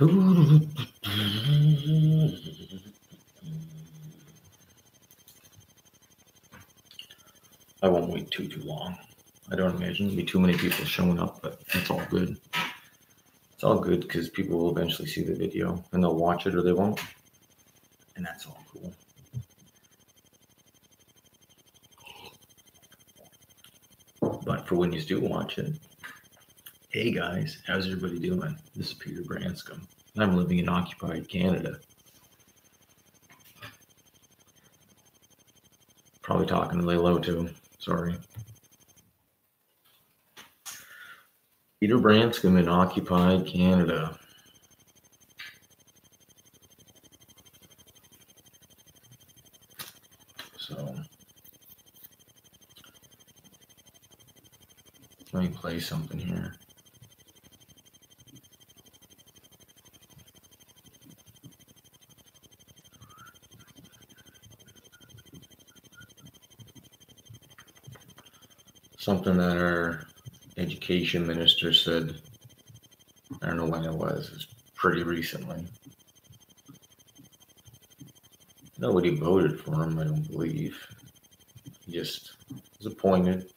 I won't wait too too long. I don't imagine there'll be too many people showing up, but it's all good. It's all good because people will eventually see the video and they'll watch it or they won't. And that's all cool. But for when you do watch it, hey guys, how's everybody doing? This is Peter Branscombe. I'm living in occupied Canada. Probably talking really low too. Sorry. Peter Branscombe in occupied Canada. So let me play something here. Something that our education minister said, I don't know when it was, it was pretty recently. Nobody voted for him, I don't believe. He just was appointed.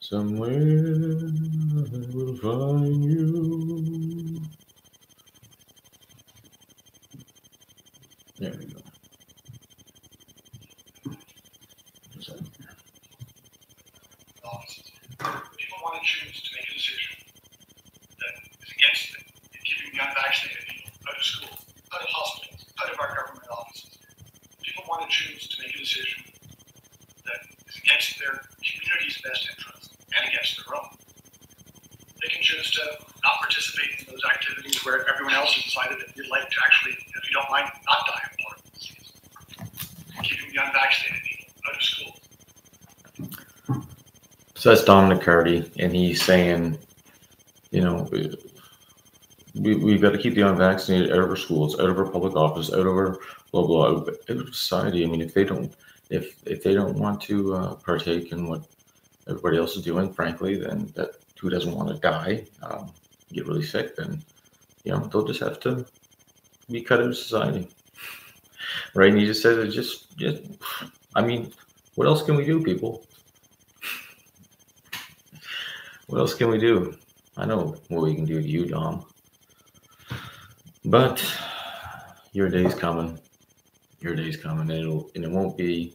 Somewhere I will find you. There we go. What's that? offices. People want to choose to make a decision that is against it, in keeping the unvaccinated people out of school, out of hospitals, out of our government offices. People want to choose to make a decision that is against their community's best interest and against their own. They can choose to not participate in those activities where everyone else has decided that you'd like to actually, if you don't mind, not die of boredom disease. Keeping the unvaccinated people out of school. That's Dominic Cardy, and he's saying, you know, we, we've got to keep the unvaccinated out of our schools, out of our public office, out of our blah blah, out of society. I mean, if they don't, if if they don't want to uh, partake in what everybody else is doing, frankly, then that who doesn't want to die, um, get really sick, then you know they'll just have to be cut out of society, right? And he just said it just, just, I mean, what else can we do, people? What else can we do? I know what we can do to you, Dom. But your day's coming. Your day's coming. And, it'll, and it won't be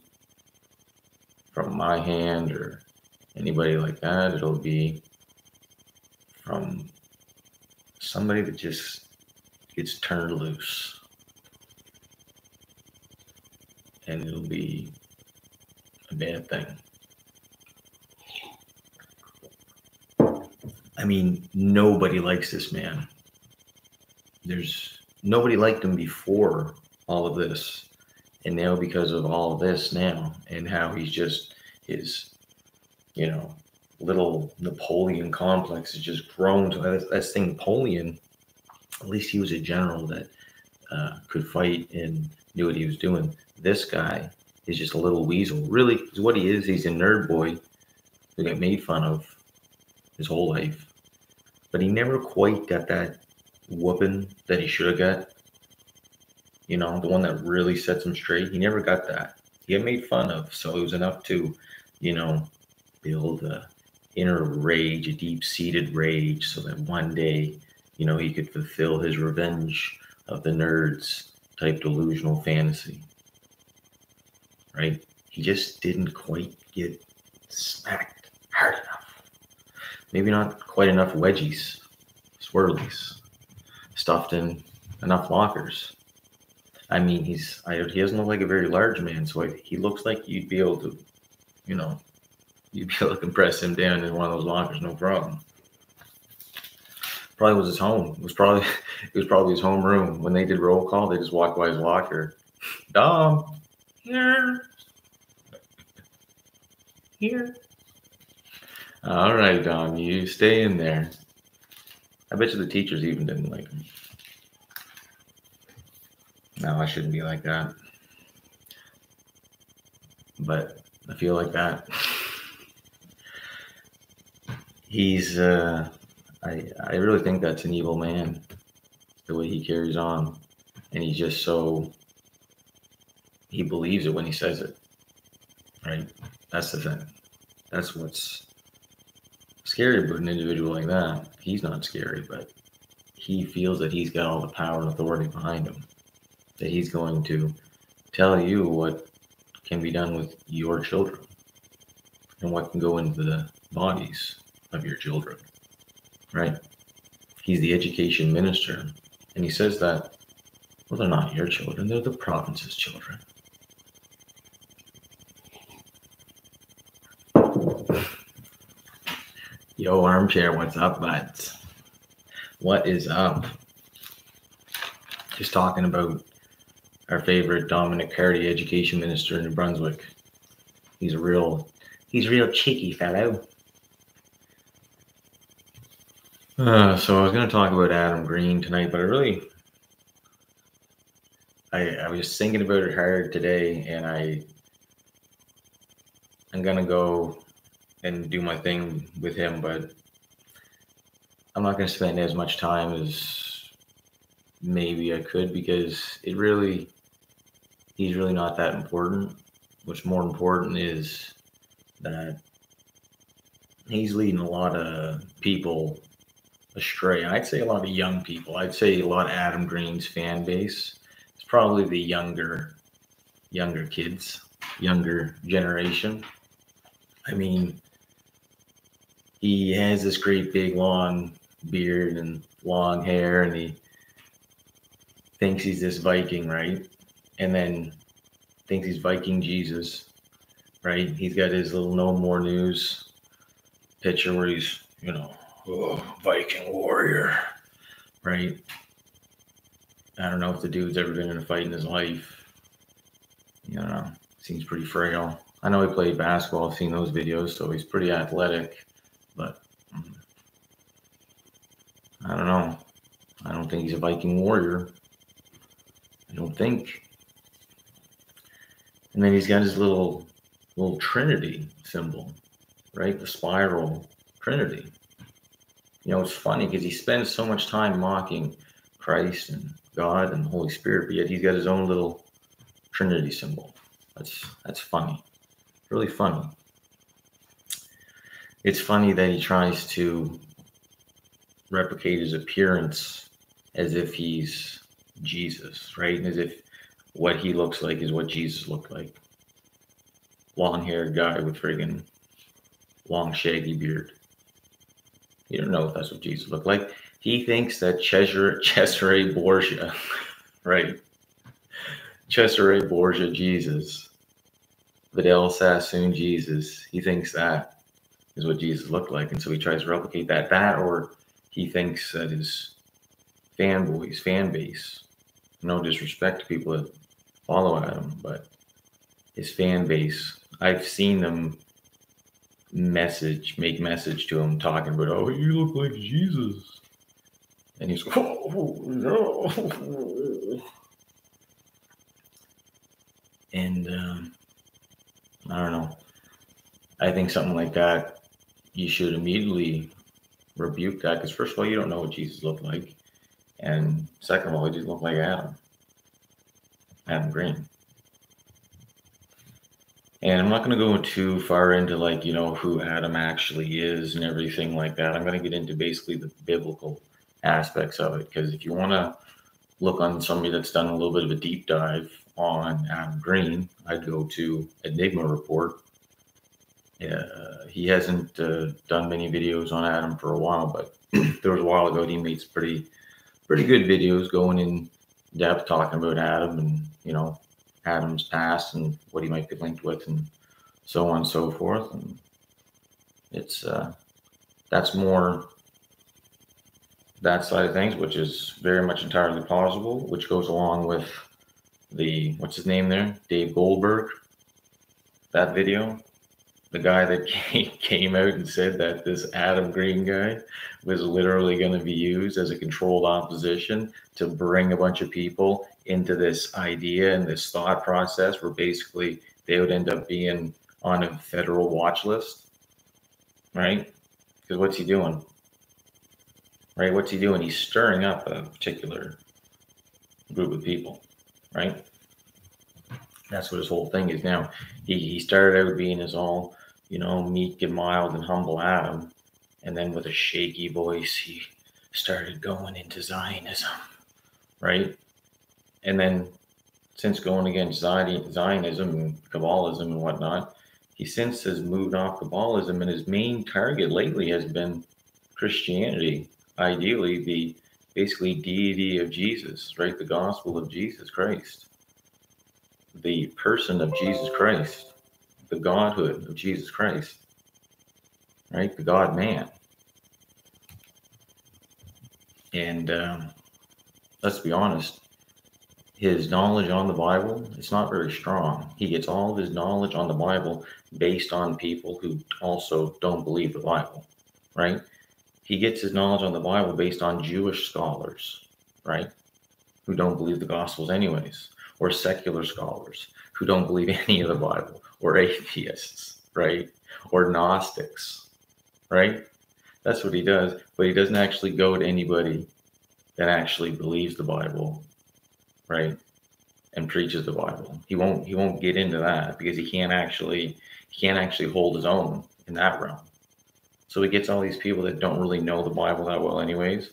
from my hand or anybody like that. It'll be from somebody that just gets turned loose. And it'll be a bad thing. I mean, nobody likes this man. There's nobody liked him before all of this. And now, because of all of this now, and how he's just his, you know, little Napoleon complex has just grown to that, that's thing. Napoleon, at least he was a general that uh, could fight and knew what he was doing. This guy is just a little weasel. Really, what he is. He's a nerd boy who got made fun of his whole life, but he never quite got that whooping that he should have got. You know, the one that really sets him straight. He never got that. He got made fun of, so it was enough to, you know, build a inner rage, a deep-seated rage, so that one day, you know, he could fulfill his revenge of the nerds type delusional fantasy. Right? He just didn't quite get smacked hard enough. Maybe not quite enough wedgies, swirlies, stuffed in enough lockers. I mean, he's I, he doesn't look like a very large man, so I, he looks like you'd be able to, you know, you'd be able to compress him down in one of those lockers, no problem. Probably was his home. It was probably it was probably his home room. When they did roll call, they just walked by his locker. Dom, here, here. All right, Dom, you stay in there. I bet you the teachers even didn't like him. No, I shouldn't be like that. but I feel like that. He's, uh, I, I really think that's an evil man, the way he carries on. And he's just so, he believes it when he says it, right? That's the thing. That's what's scary about an individual like that. He's not scary, but he feels that he's got all the power and authority behind him, that he's going to tell you what can be done with your children and what can go into the bodies of your children, right? He's the education minister, and he says that, well, they're not your children, they're the province's children. Yo, armchair, what's up, buds? What is up? Just talking about our favorite Dominic Cardy, education minister in New Brunswick. He's a real, he's a real cheeky fellow. Uh, so I was going to talk about Adam Green tonight, but I really, I, I was just thinking about it hard today, and I, I'm gonna go and do my thing with him, but I'm not going to spend as much time as maybe I could because it really he's really not that important. What's more important is that he's leading a lot of people astray. I'd say a lot of young people. I'd say a lot of Adam Green's fan base. It's probably the younger, younger kids, younger generation. I mean, he has this great big long beard and long hair, and he thinks he's this Viking, right? and then thinks he's Viking Jesus, right? He's got his little Know More News picture where he's, you know, oh, Viking warrior, right? I don't know if the dude's ever been in a fight in his life. You know, seems pretty frail. I know he played basketball. I've seen those videos, so he's pretty athletic, but mm, I don't know. I don't think he's a Viking warrior. I don't think. And then he's got his little little Trinity symbol, right? The spiral Trinity. You know, it's funny because he spends so much time mocking Christ and God and the Holy Spirit, but yet he's got his own little Trinity symbol. That's that's funny. Really funny. It's funny that he tries to replicate his appearance as if he's Jesus, right? As if what he looks like is what Jesus looked like. Long haired guy with friggin' long shaggy beard. You don't know if that's what Jesus looked like. He thinks that Cesare, Cesare Borgia, right? Cesare Borgia Jesus, Vidal Sassoon Jesus, he thinks that is what Jesus looked like. And so he tries to replicate that. That or he thinks that his fanboys, fan base, no disrespect to people that follow Adam, but his fan base, I've seen them message, make message to him talking about, oh, you look like Jesus. And he's, oh, no. And um, I don't know. I think something like that, you should immediately rebuke that because, first of all, you don't know what Jesus looked like. And second of all, he didn't look like Adam. Adam Green. And I'm not going to go too far into like, you know, who Adam actually is and everything like that. I'm going to get into basically the biblical aspects of it because if you want to look on somebody that's done a little bit of a deep dive on Adam Green, I'd go to Enigma Report. Uh, he hasn't uh, done many videos on Adam for a while, but there was a while ago he made some pretty, pretty good videos going in depth talking about Adam and you know Adam's past and what he might be linked with and so on and so forth. And it's uh, that's more that side of things, which is very much entirely plausible, which goes along with the what's his name there, Dave Goldberg, that video the guy that came out and said that this Adam Green guy was literally going to be used as a controlled opposition to bring a bunch of people into this idea and this thought process where basically they would end up being on a federal watch list, right? Because what's he doing? Right? What's he doing? He's stirring up a particular group of people, right? That's what his whole thing is now. He, he started out being his all, you know, meek and mild and humble Adam. And then with a shaky voice, he started going into Zionism, right? And then since going against Zionism and Kabbalism and whatnot, he since has moved off Kabbalism, and his main target lately has been Christianity, ideally the basically deity of Jesus, right? The gospel of Jesus Christ, the person of Jesus Christ, the godhood of Jesus Christ, right? The God man. And um, let's be honest, his knowledge on the Bible, it's not very strong. He gets all of his knowledge on the Bible based on people who also don't believe the Bible, right? He gets his knowledge on the Bible based on Jewish scholars, right? Who don't believe the Gospels, anyways, or secular scholars who don't believe any of the Bible, or atheists, right? Or Gnostics, right? That's what he does, but he doesn't actually go to anybody that actually believes the Bible right? And preaches the Bible. He won't he won't get into that because he can't actually he can't actually hold his own in that realm. So he gets all these people that don't really know the Bible that well anyways.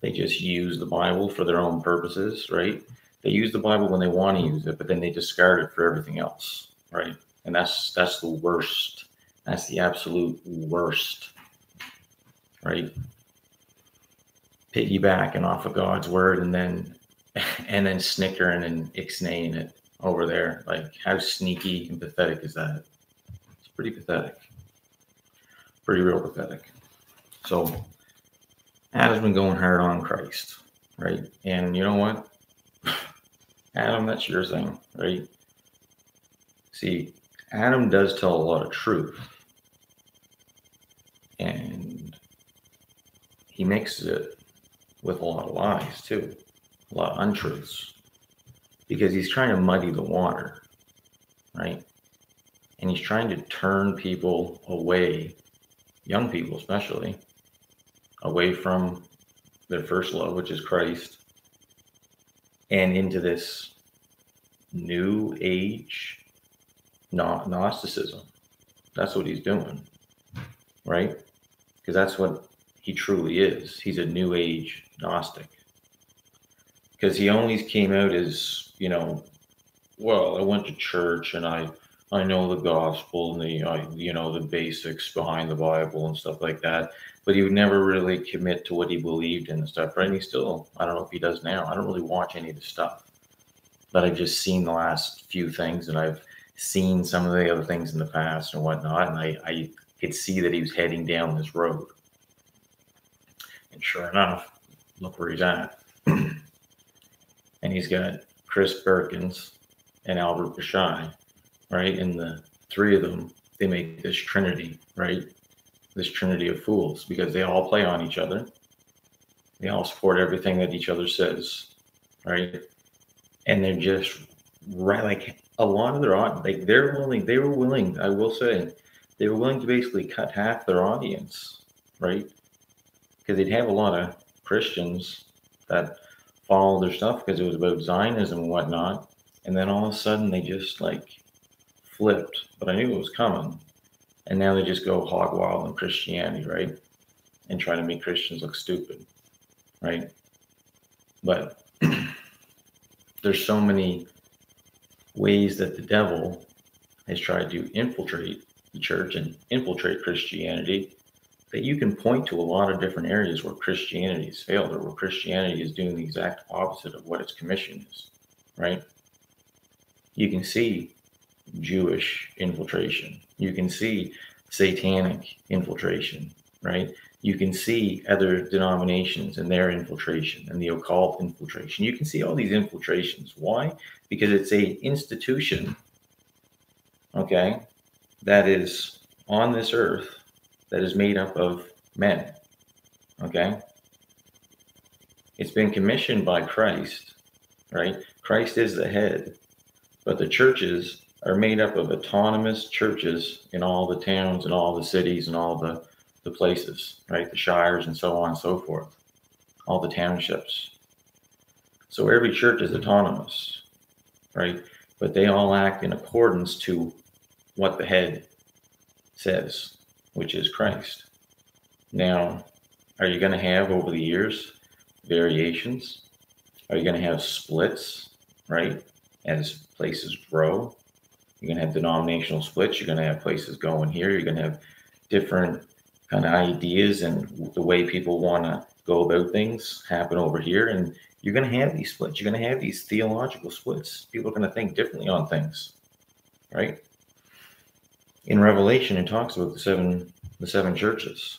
They just use the Bible for their own purposes, right? They use the Bible when they want to use it, but then they discard it for everything else, right? And that's that's the worst. That's the absolute worst, right? Piggybacking off of God's word and then and then snickering and ixnaying it over there. Like, how sneaky and pathetic is that? It's pretty pathetic. Pretty real pathetic. So, Adam's been going hard on Christ, right? And you know what? Adam, that's your thing, right? See, Adam does tell a lot of truth. And he mixes it with a lot of lies, too a lot of untruths because he's trying to muddy the water, right? And he's trying to turn people away, young people especially, away from their first love, which is Christ, and into this new age Gnosticism. That's what he's doing, right? Because that's what he truly is. He's a new age Gnostic because he always came out as you know, well, I went to church and I I know the gospel and the I, you know the basics behind the Bible and stuff like that. But he would never really commit to what he believed in and stuff. Right? And he still I don't know if he does now. I don't really watch any of the stuff, but I've just seen the last few things and I've seen some of the other things in the past and whatnot, and I I could see that he was heading down this road. And sure enough, look where he's at. and he's got Chris Perkins and Albert Bashai, right? And the three of them, they make this trinity, right? This trinity of fools because they all play on each other. They all support everything that each other says, right? And they're just right, like a lot of their like they're willing, they were willing, I will say, they were willing to basically cut half their audience, right? Because they'd have a lot of Christians that follow their stuff because it was about Zionism and whatnot. And then all of a sudden they just like flipped, but I knew it was coming. And now they just go hog wild on Christianity, right? And try to make Christians look stupid, right? But there's so many ways that the devil has tried to infiltrate the church and infiltrate Christianity that you can point to a lot of different areas where Christianity has failed or where Christianity is doing the exact opposite of what its commission is, right? You can see Jewish infiltration. You can see satanic infiltration, right? You can see other denominations and their infiltration and the occult infiltration. You can see all these infiltrations. Why? Because it's a institution, okay, that is on this earth that is made up of men. Okay? It's been commissioned by Christ, right? Christ is the head, but the churches are made up of autonomous churches in all the towns and all the cities and all the, the places, right? The shires and so on and so forth, all the townships. So every church is autonomous, right? But they all act in accordance to what the head says, which is Christ. Now, are you going to have over the years variations? Are you going to have splits, right? As places grow, you're going to have denominational splits. You're going to have places going here. You're going to have different kind of ideas and the way people want to go about things happen over here. And you're going to have these splits. You're going to have these theological splits. People are going to think differently on things, right? In Revelation, it talks about the seven the seven churches.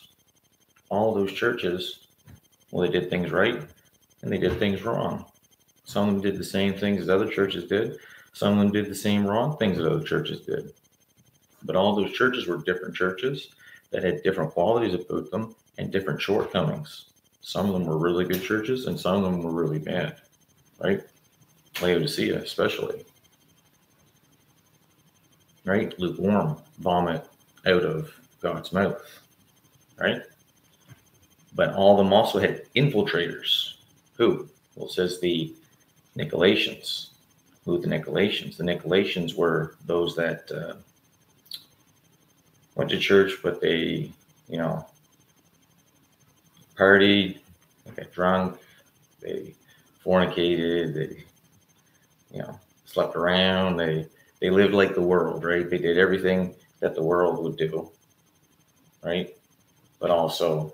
All those churches, well, they did things right and they did things wrong. Some of them did the same things as other churches did. Some of them did the same wrong things that other churches did. But all those churches were different churches that had different qualities about them and different shortcomings. Some of them were really good churches and some of them were really bad, right? Laodicea, especially. Right? Lukewarm, vomit out of God's mouth, right? But all of them also had infiltrators. Who? Well, says the Nicolaitans, who the Nicolaitans? The Nicolaitans were those that uh, went to church, but they, you know, partied, they got drunk, they fornicated, they, you know, slept around, they they lived like the world, right? They did everything that the world would do, right? But also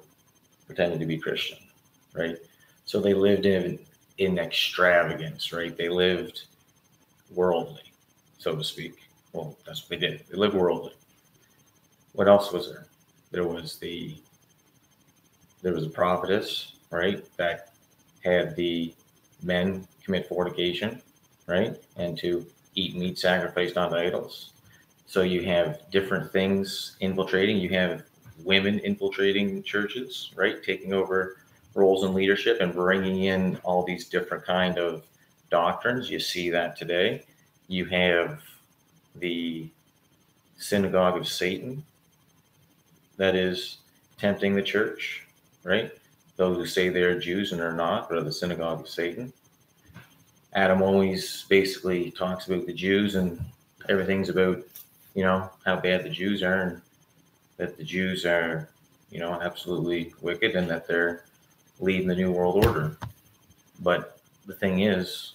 pretended to be Christian, right? So they lived in in extravagance, right? They lived worldly, so to speak. Well, that's what they did. They lived worldly. What else was there? There was the there was a prophetess, right, that had the men commit fornication, right, and to eat meat sacrificed unto idols. So you have different things infiltrating. You have women infiltrating churches, right, taking over roles in leadership and bringing in all these different kind of doctrines. You see that today. You have the synagogue of Satan that is tempting the church, right? Those who say they're Jews and are not, are the synagogue of Satan. Adam always basically talks about the Jews and everything's about, you know, how bad the Jews are and that the Jews are, you know, absolutely wicked and that they're leading the New World Order. But the thing is,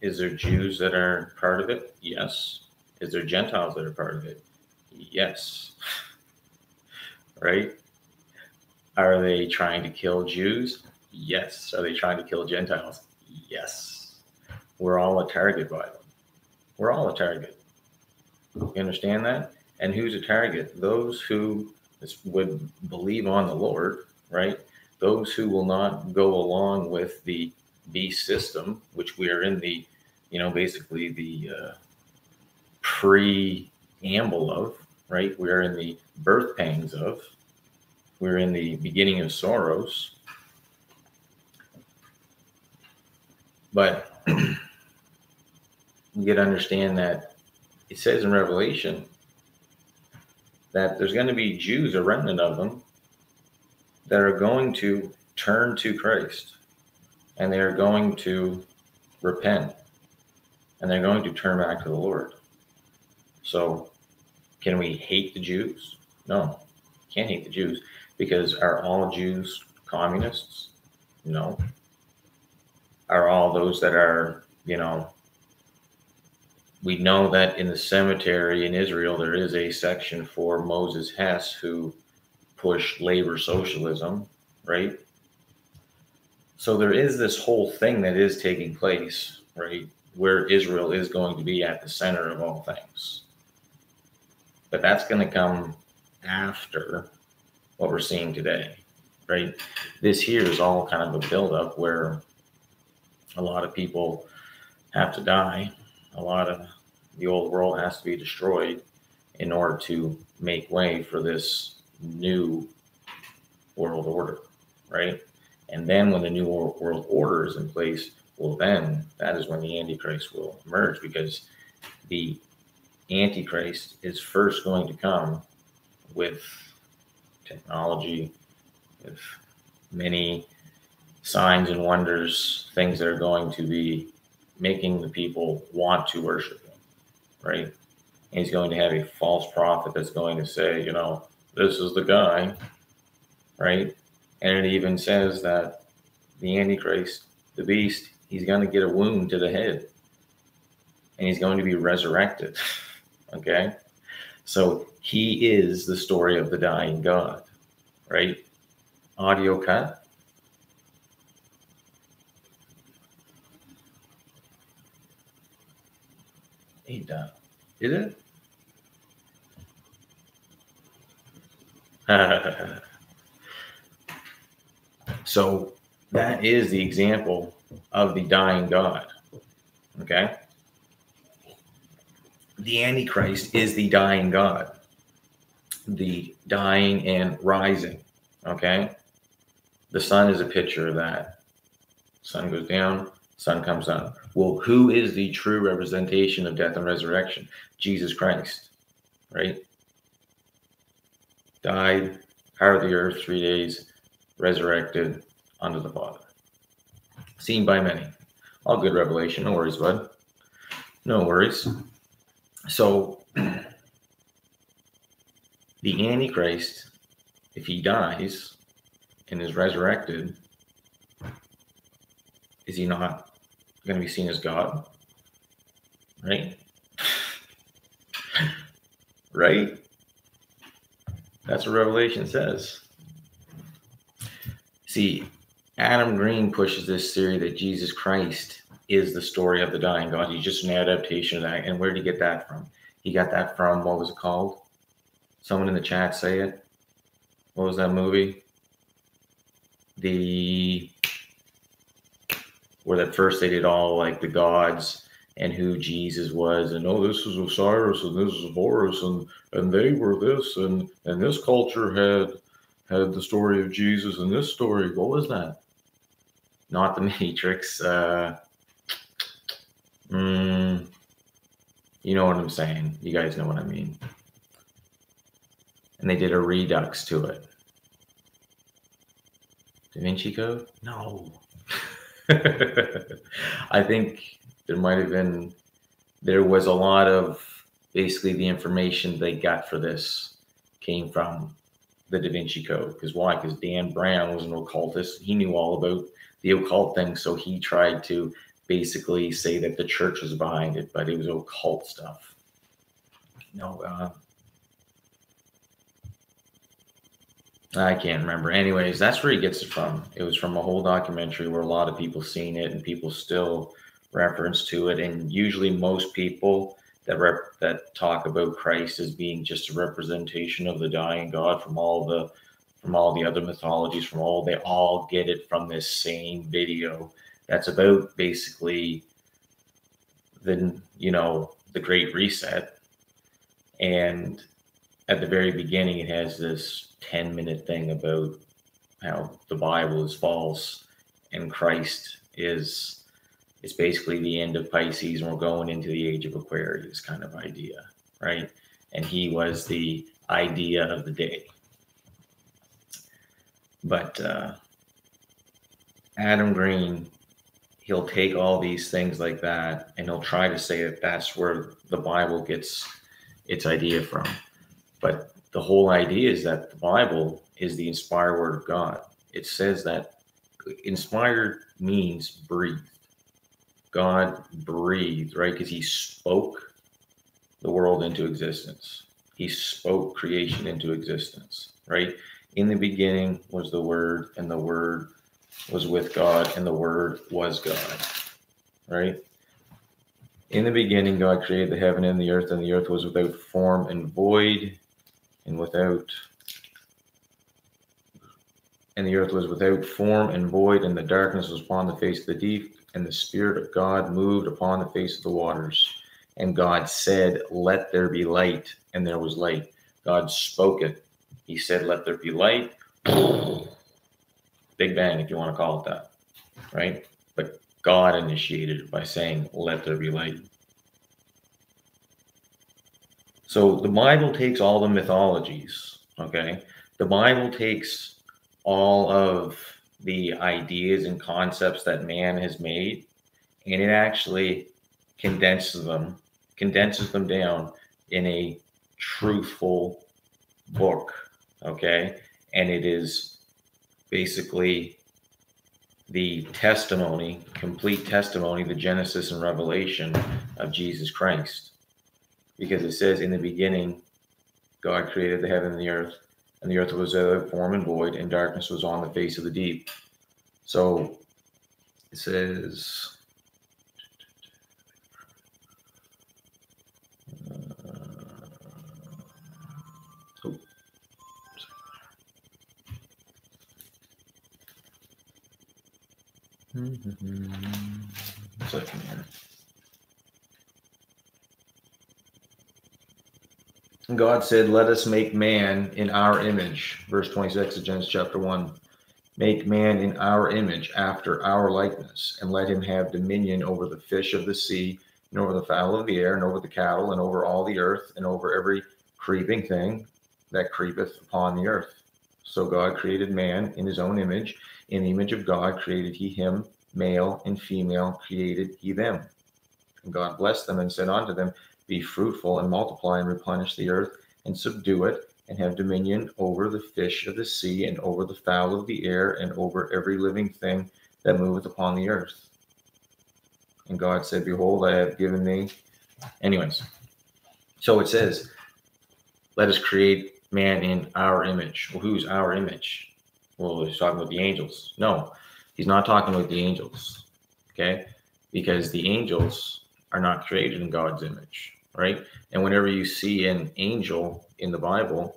is there Jews that are part of it? Yes. Is there Gentiles that are part of it? Yes. right? Are they trying to kill Jews? Yes. Are they trying to kill Gentiles? Yes. We're all a target by them. We're all a target. You understand that? And who's a target? Those who would believe on the Lord, right? Those who will not go along with the beast system, which we are in the, you know, basically the uh, preamble of, right? We are in the birth pangs of, we're in the beginning of sorrows. But you get to understand that it says in Revelation that there's going to be Jews, a remnant of them, that are going to turn to Christ and they are going to repent and they're going to turn back to the Lord. So, can we hate the Jews? No, can't hate the Jews because are all Jews communists? No. Are all those that are, you know, we know that in the cemetery in Israel, there is a section for Moses Hess who pushed labor socialism, right? So there is this whole thing that is taking place, right? Where Israel is going to be at the center of all things. But that's going to come after what we're seeing today, right? This here is all kind of a buildup where a lot of people have to die. A lot of the old world has to be destroyed in order to make way for this new world order, right? And then when the new world order is in place, well, then that is when the Antichrist will emerge because the Antichrist is first going to come with technology, with many signs and wonders, things that are going to be making the people want to worship him, right? And he's going to have a false prophet that's going to say, you know, this is the guy, right? And it even says that the Antichrist, the beast, he's going to get a wound to the head and he's going to be resurrected. okay. So he is the story of the dying God, right? Audio cut. He done. Did it? so that is the example of the dying God. Okay. The Antichrist is the dying God, the dying and rising. Okay. The sun is a picture of that. Sun goes down, sun comes up. Well, who is the true representation of death and resurrection? Jesus Christ, right? Died, heart of the earth, three days, resurrected unto the Father. Seen by many. All good revelation. No worries, bud. No worries. So, the Antichrist, if he dies and is resurrected, is he not going to be seen as God? Right? right? That's what Revelation says. See, Adam Green pushes this theory that Jesus Christ is the story of the dying God. He's just an adaptation of that. And where did he get that from? He got that from what was it called? Someone in the chat say it. What was that movie? The where at first they did all like the gods and who Jesus was, and oh, this is Osiris and this is Horus, and and they were this, and and this culture had had the story of Jesus, and this story, what was that? Not the Matrix. Uh, mm, you know what I'm saying. You guys know what I mean. And they did a redux to it. Da Vinci Code? No. I think there might have been, there was a lot of basically the information they got for this came from the Da Vinci Code. Because why? Because Dan Brown was an occultist. He knew all about the occult thing. So he tried to basically say that the church was behind it, but it was occult stuff. No, uh, I can't remember. Anyways, that's where he gets it from. It was from a whole documentary where a lot of people seen it and people still reference to it. And usually, most people that rep- that talk about Christ as being just a representation of the dying God from all the from all the other mythologies, from all they all get it from this same video that's about basically the you know the Great Reset, and at the very beginning it has this 10 minute thing about how the Bible is false and Christ is it's basically the end of Pisces and we're going into the age of Aquarius kind of idea, right? And he was the idea of the day. But uh, Adam Green, he'll take all these things like that and he'll try to say that that's where the Bible gets its idea from. But the whole idea is that the Bible is the inspired word of God. It says that inspired means breathed. God breathed, right? Because he spoke the world into existence. He spoke creation into existence, right? In the beginning was the Word, and the Word was with God, and the Word was God, right? In the beginning, God created the heaven and the earth, and the earth was without form and void, and without and the earth was without form and void, and the darkness was upon the face of the deep, and the Spirit of God moved upon the face of the waters. And God said, Let there be light. And there was light. God spoke it. He said, Let there be light. Big bang, if you want to call it that. Right? But God initiated it by saying, Let there be light. So the Bible takes all the mythologies, okay? The Bible takes all of the ideas and concepts that man has made and it actually condenses them condenses them down in a truthful book okay and it is basically the testimony complete testimony the genesis and revelation of jesus christ because it says in the beginning god created the heaven and the earth and the earth was a form and void and darkness was on the face of the deep so it says here. God said, Let us make man in our image. Verse 26 of Genesis chapter 1. Make man in our image, after our likeness, and let him have dominion over the fish of the sea, and over the fowl of the air, and over the cattle, and over all the earth, and over every creeping thing that creepeth upon the earth. So God created man in his own image. In the image of God created he him, male and female created he them. And God blessed them and said unto them, Be fruitful and multiply and replenish the earth and subdue it and have dominion over the fish of the sea and over the fowl of the air and over every living thing that moveth upon the earth. And God said, Behold, I have given thee. Anyways, so it says, Let us create man in our image. Well, who's our image? Well, he's talking about the angels. No, he's not talking about the angels. Okay. Because the angels are not created in God's image, right? And whenever you see an angel in the Bible,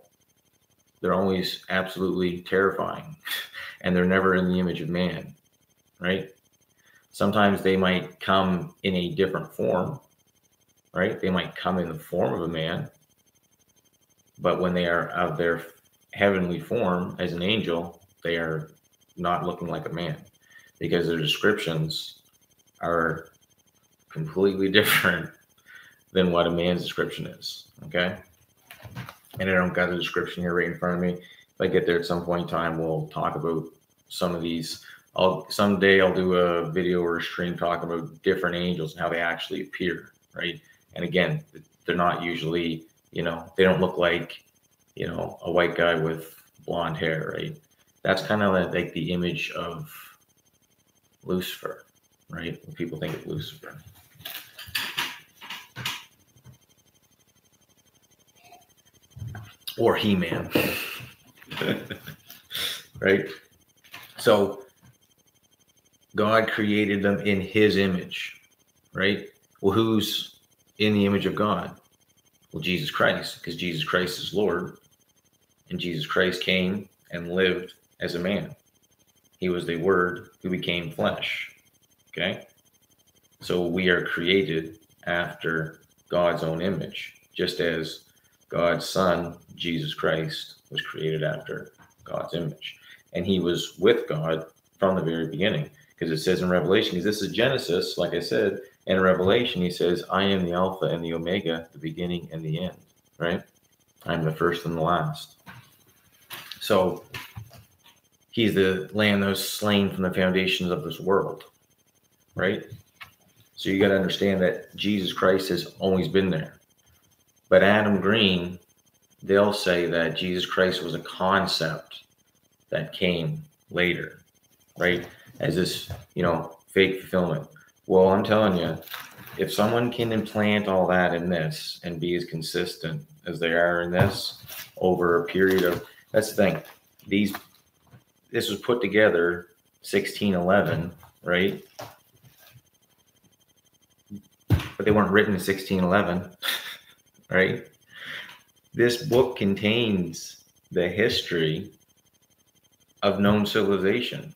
they're always absolutely terrifying and they're never in the image of man, right? Sometimes they might come in a different form, right? They might come in the form of a man, but when they are of their heavenly form as an angel, they are not looking like a man because their descriptions are completely different than what a man's description is. Okay. And I don't got the description here right in front of me. If I get there at some point in time, we'll talk about some of these. I'll someday I'll do a video or a stream talking about different angels and how they actually appear, right? And again, they're not usually you know, they don't look like, you know, a white guy with blonde hair, right? That's kind of like the image of Lucifer, right? When people think of Lucifer. Or He Man, right? So God created them in His image, right? Well, who's in the image of God? Well, Jesus Christ, because Jesus Christ is Lord, and Jesus Christ came and lived as a man. He was the Word who became flesh. Okay? So we are created after God's own image, just as God's Son, Jesus Christ, was created after God's image. And he was with God from the very beginning, because it says in Revelation, because this is Genesis, like I said, in Revelation, he says, I am the Alpha and the Omega, the beginning and the end, right? I'm the first and the last. So he's the lamb that was slain from the foundations of this world, right? So you got to understand that Jesus Christ has always been there. But Adam Green, they'll say that Jesus Christ was a concept that came later, right? As this, you know, fake fulfillment. Well, I'm telling you, if someone can implant all that in this and be as consistent as they are in this over a period of that's the thing. These this was put together 1611, right? But they weren't written in 1611, right? This book contains the history of known civilization,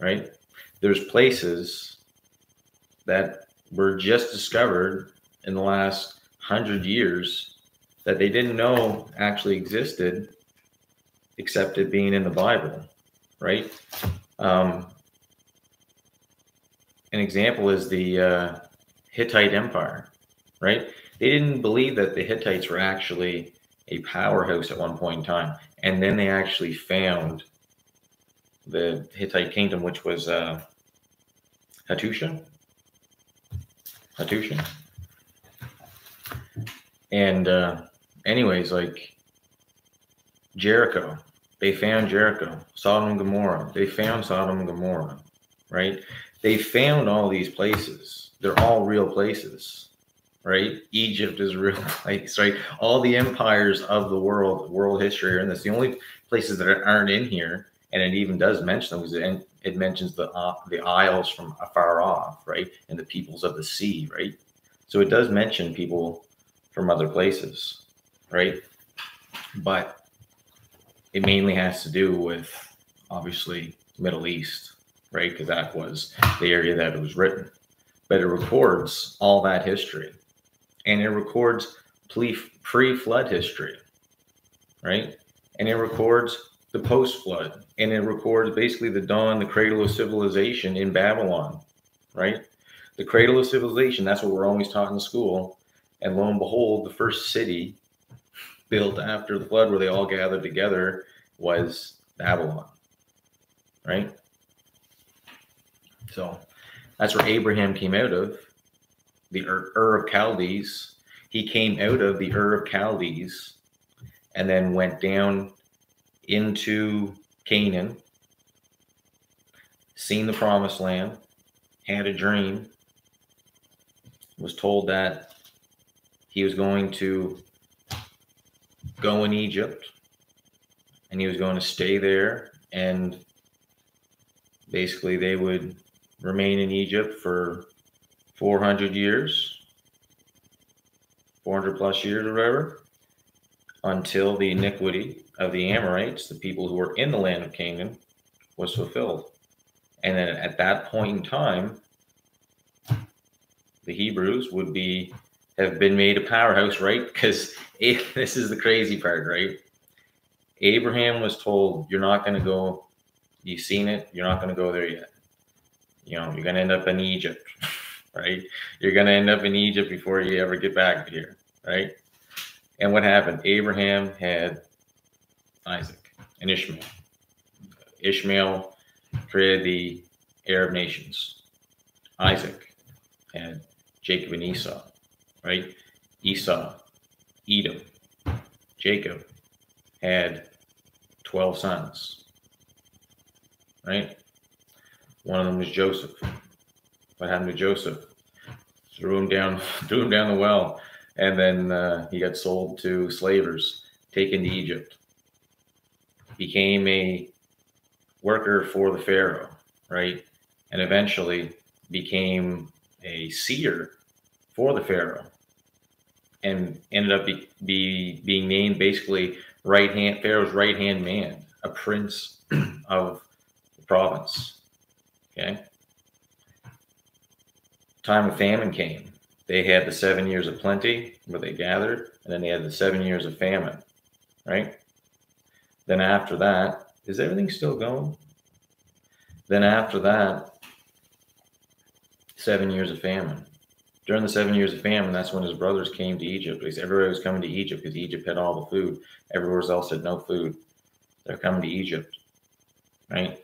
right? There's places that were just discovered in the last hundred years that they didn't know actually existed except it being in the Bible, right? Um, an example is the uh, Hittite Empire, right? They didn't believe that the Hittites were actually a powerhouse at one point in time. And then they actually found the Hittite kingdom, which was uh, Hattusha. Hattusha. And uh, anyways, like Jericho, they found Jericho, Sodom and Gomorrah. They found Sodom and Gomorrah, right? They found all these places. They're all real places, right? Egypt is a real place, right? All the empires of the world, world history are in this. The only places that aren't in here, and it even does mention them, it, mentions the uh, the isles from afar off, right, and the peoples of the sea, right. So it does mention people from other places, right? But it mainly has to do with obviously Middle East, right? Because that was the area that it was written. But it records all that history and it records pre flood history, right? And it records the post flood and it records basically the dawn, the cradle of civilization in Babylon, right? The cradle of civilization, that's what we're always taught in school. And lo and behold, the first city built after the flood, where they all gathered together, was Babylon. Right? So that's where Abraham came out of, the Ur, Ur of Chaldees. He came out of the Ur of Chaldees and then went down into Canaan, seen the promised land, had a dream, was told that he was going to go in Egypt and he was going to stay there and basically they would remain in Egypt for 400 years 400 plus years or whatever until the iniquity of the Amorites the people who were in the land of Canaan was fulfilled and then at that point in time the Hebrews would be have been made a powerhouse, right? Because this is the crazy part, right? Abraham was told, You're not going to go, you've seen it, you're not going to go there yet. You know, you're going to end up in Egypt, right? You're going to end up in Egypt before you ever get back here, right? And what happened? Abraham had Isaac and Ishmael. Ishmael created the Arab nations. Isaac had Jacob and Esau right? Esau, Edom, Jacob had 12 sons, right? One of them was Joseph. What happened to Joseph? Threw him down, threw him down the well, and then uh, he got sold to slavers, taken to Egypt. Became a worker for the Pharaoh, right? And eventually became a seer for the Pharaoh and ended up be, be being named basically right hand Pharaoh's right hand man, a prince of the province. Okay. Time of famine came. They had the seven years of plenty where they gathered, and then they had the seven years of famine. Right. Then after that, is everything still going? Then after that, seven years of famine during the seven years of famine, that's when his brothers came to Egypt. Because everybody was coming to Egypt because Egypt had all the food. Everywhere else had no food. They're coming to Egypt, right?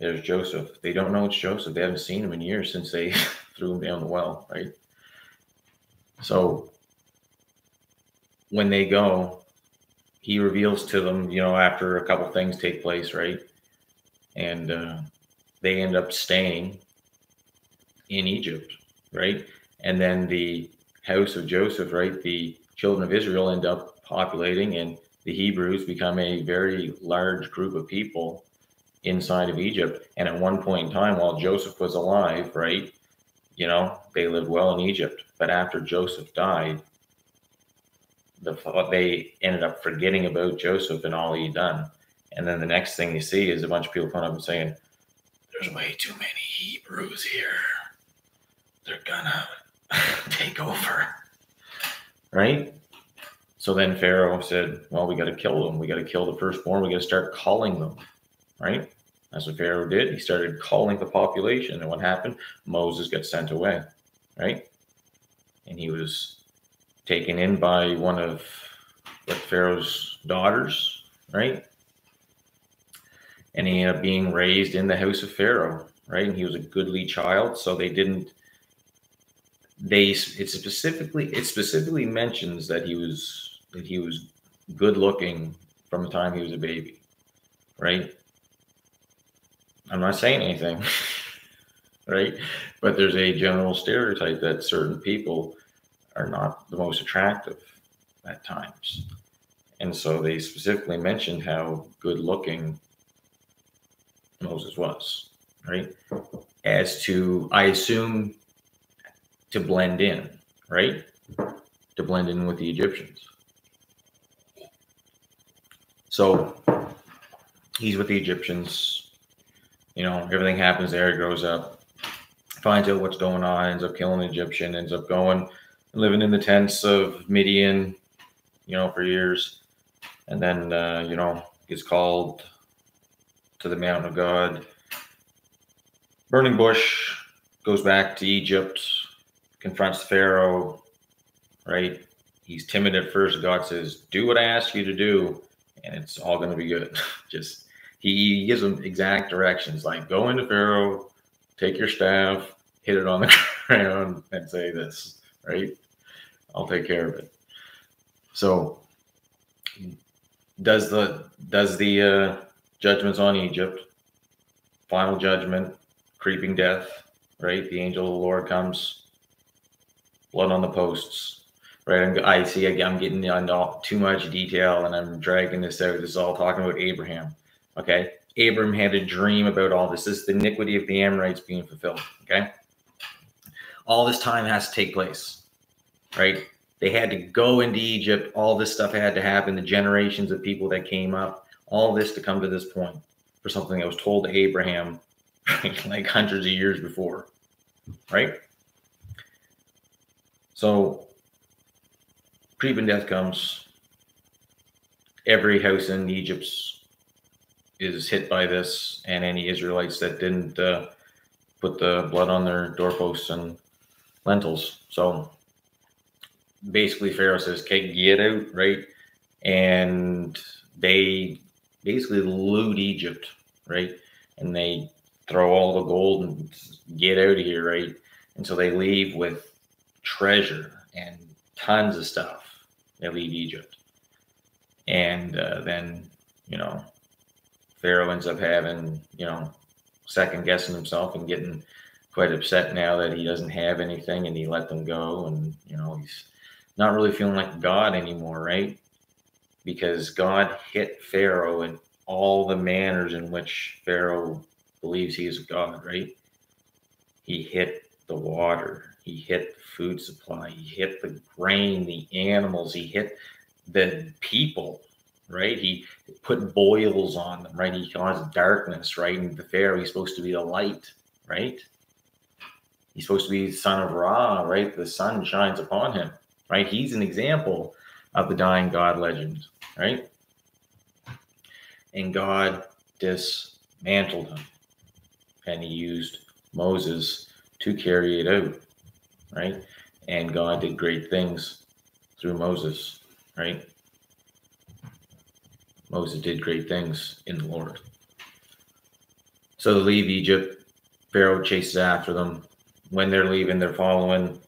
There's Joseph. They don't know it's Joseph. They haven't seen him in years since they threw him down the well, right? So when they go, he reveals to them, you know, after a couple things take place, right? And uh, they end up staying in Egypt, right? and then the house of Joseph, right? The children of Israel end up populating, and the Hebrews become a very large group of people inside of Egypt. And at one point in time, while Joseph was alive, right, you know, they lived well in Egypt. But after Joseph died, the, they ended up forgetting about Joseph and all he'd done. And then the next thing you see is a bunch of people coming up and saying, There's way too many Hebrews here. They're gonna take over. Right? So then Pharaoh said, Well, we got to kill them. We got to kill the firstborn. We got to start calling them. Right? That's what Pharaoh did. He started calling the population. And what happened? Moses got sent away. Right? And he was taken in by one of Pharaoh's daughters, right? And he ended up being raised in the house of Pharaoh, right? And he was a goodly child, so they didn't. They it specifically it specifically mentions that he was that he was good looking from the time he was a baby, right? I'm not saying anything, right? But there's a general stereotype that certain people are not the most attractive at times. And so they specifically mentioned how good looking Moses was, right? As to, I assume, to blend in, right? To blend in with the Egyptians. So he's with the Egyptians. You know, everything happens there. He grows up, finds out what's going on, ends up killing an Egyptian, ends up going living in the tents of Midian, you know, for years. And then, uh, you know, gets called to the mountain of God. Burning bush goes back to Egypt, confronts Pharaoh, right? He's timid at first. God says, Do what I ask you to do, and it's all going to be good. Just, he gives him exact directions like go into Pharaoh, take your staff, hit it on the ground, and say this, right? I'll take care of it. So, does the does the uh, judgments on Egypt, final judgment, creeping death, right? The angel of the Lord comes, blood on the posts, right? I'm, I see I'm getting into too much detail and I'm dragging this out. This is all talking about Abraham, okay? Abraham had a dream about all this. This is the iniquity of the Amorites being fulfilled, okay? All this time has to take place, right? They had to go into Egypt. All this stuff had to happen. The generations of people that came up, all this to come to this point for something that was told to Abraham like hundreds of years before, right? So, creeping death comes. Every house in Egypt is hit by this, and any Israelites that didn't uh, put the blood on their doorposts and lentils. So, basically Pharaoh says, "Okay, get out," right? And they basically loot Egypt, right? And they throw all the gold and get out of here, right? And so they leave with treasure and tons of stuff. They leave Egypt, and uh, then you know Pharaoh ends up having you know second guessing himself and getting quite upset now that he doesn't have anything and he let them go and you know he's not really feeling like God anymore, right? Because God hit Pharaoh in all the manners in which Pharaoh believes he is God, right? He hit the water, he hit the food supply, he hit the grain, the animals, he hit the people, right? He put boils on them, right? He caused darkness, right? And the Pharaoh, he's supposed to be the light, right? He's supposed to be the son of Ra, right? The sun shines upon him right? He's an example of the dying God legend, right? And God dismantled him and he used Moses to carry it out, right? And God did great things through Moses, right? Moses did great things in the Lord. So they leave Egypt. Pharaoh chases after them. When they're leaving, they're following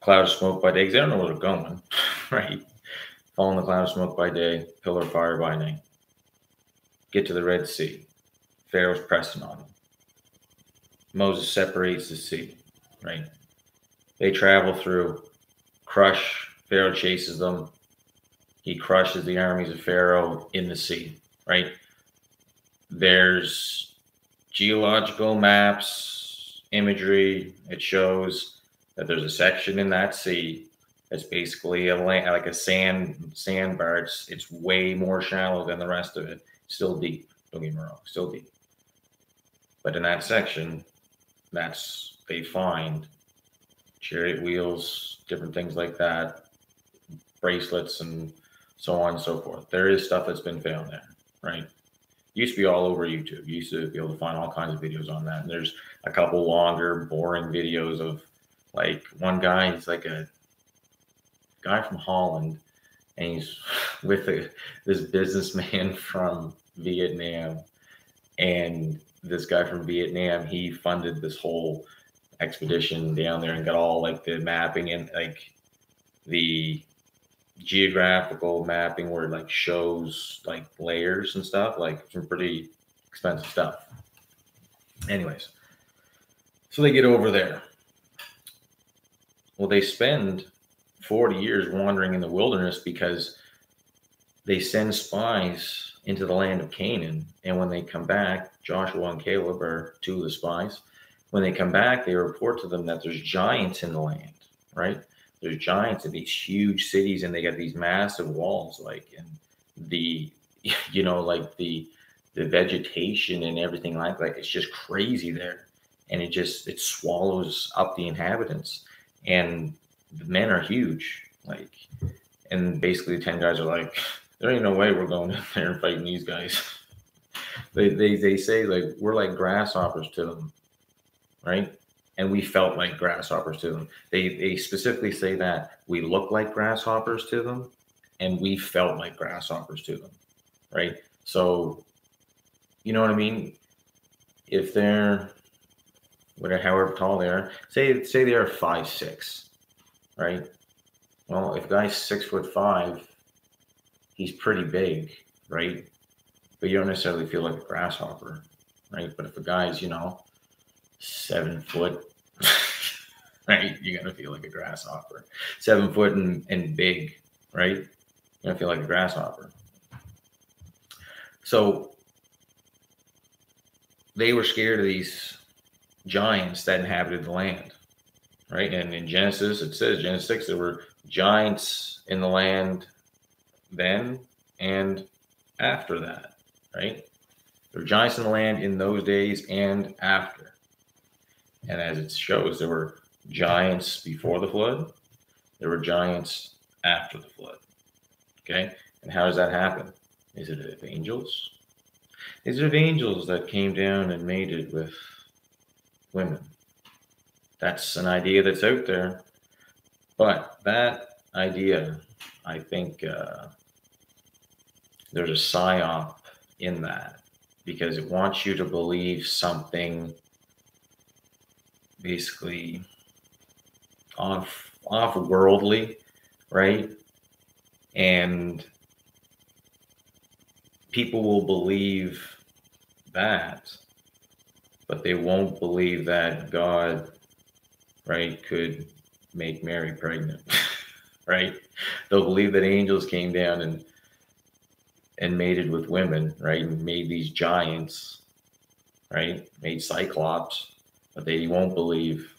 cloud of smoke by day they don't know where they're going, right? Following the cloud of smoke by day, pillar of fire by night. Get to the Red Sea. Pharaoh's pressing on them. Moses separates the sea, right? They travel through, crush. Pharaoh chases them. He crushes the armies of Pharaoh in the sea, right? There's geological maps, imagery. It shows that there's a section in that sea that's basically a land, like a sand sandbar. It's it's way more shallow than the rest of it. Still deep. Don't get me wrong, still deep. But in that section, that's they find chariot wheels, different things like that, bracelets, and so on and so forth. There is stuff that's been found there, right? Used to be all over YouTube. used to be able to find all kinds of videos on that. And there's a couple longer, boring videos of like one guy, he's like a guy from Holland, and he's with a, this businessman from Vietnam, and this guy from Vietnam, he funded this whole expedition down there and got all like the mapping and like the geographical mapping where it like shows like layers and stuff, like some pretty expensive stuff. Anyways, so they get over there. Well, they spend 40 years wandering in the wilderness because they send spies into the land of Canaan. And when they come back, Joshua and Caleb are two of the spies. When they come back, they report to them that there's giants in the land, right? There's giants in these huge cities, and they got these massive walls, like, and the, you know, like the, the vegetation and everything like like it's just crazy there. And it just it swallows up the inhabitants. And the men are huge like and basically the 10 guys are like there ain't no way we're going in there and fighting these guys. They, they they say like we're like grasshoppers to them right and we felt like grasshoppers to them they they specifically say that we look like grasshoppers to them and we felt like grasshoppers to them right so you know what I mean? If they're whatever, however tall they are, say say they are five six, right? Well, if guy's six foot five, he's pretty big, right? But you don't necessarily feel like a grasshopper, right? But if a guy's, you know, seven foot, right, you're gonna feel like a grasshopper. Seven foot and, and big, right? You're gonna feel like a grasshopper. So they were scared of these giants that inhabited the land, right? And in Genesis, it says, Genesis 6, there were giants in the land then and after that, right? There were giants in the land in those days and after. And as it shows, there were giants before the flood, there were giants after the flood. Okay? And how does that happen? Is it of angels? Is it of angels that came down and mated with women? That's an idea that's out there. But that idea, I think uh, there's a psyop in that because it wants you to believe something basically off off worldly, right? And people will believe that, but they won't believe that God, right, could make Mary pregnant, right? They'll believe that angels came down and and mated with women, right, and made these giants, right, made cyclops, but they won't believe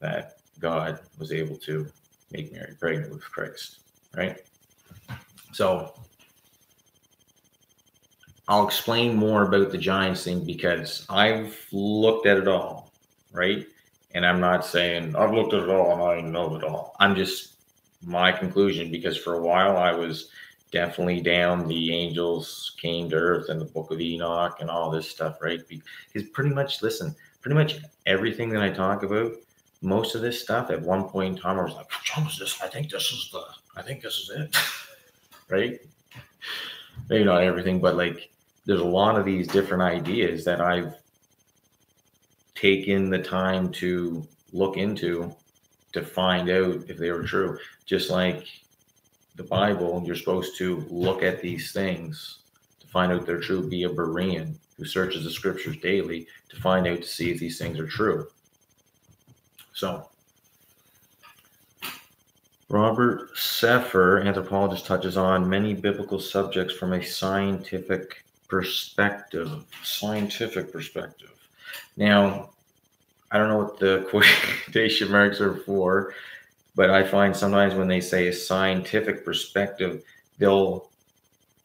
that God was able to make Mary pregnant with Christ, right? So I'll explain more about the Giants thing because I've looked at it all, right? And I'm not saying I've looked at it all and I know it all. I'm just my conclusion because for a while I was definitely down the angels came to earth and the book of Enoch and all this stuff, right? Because pretty much, listen, pretty much everything that I talk about, most of this stuff at one point in time, I was like, this? I think this is the, I think this is it, right? Maybe not everything, but like there's a lot of these different ideas that I've taken the time to look into to find out if they were true. Just like the Bible, you're supposed to look at these things to find out they're true. Be a Berean who searches the scriptures daily to find out to see if these things are true. So, Robert Sepehr, anthropologist, touches on many biblical subjects from a scientific perspective, scientific perspective. Now, I don't know what the quotation marks are for, but I find sometimes when they say a scientific perspective, they'll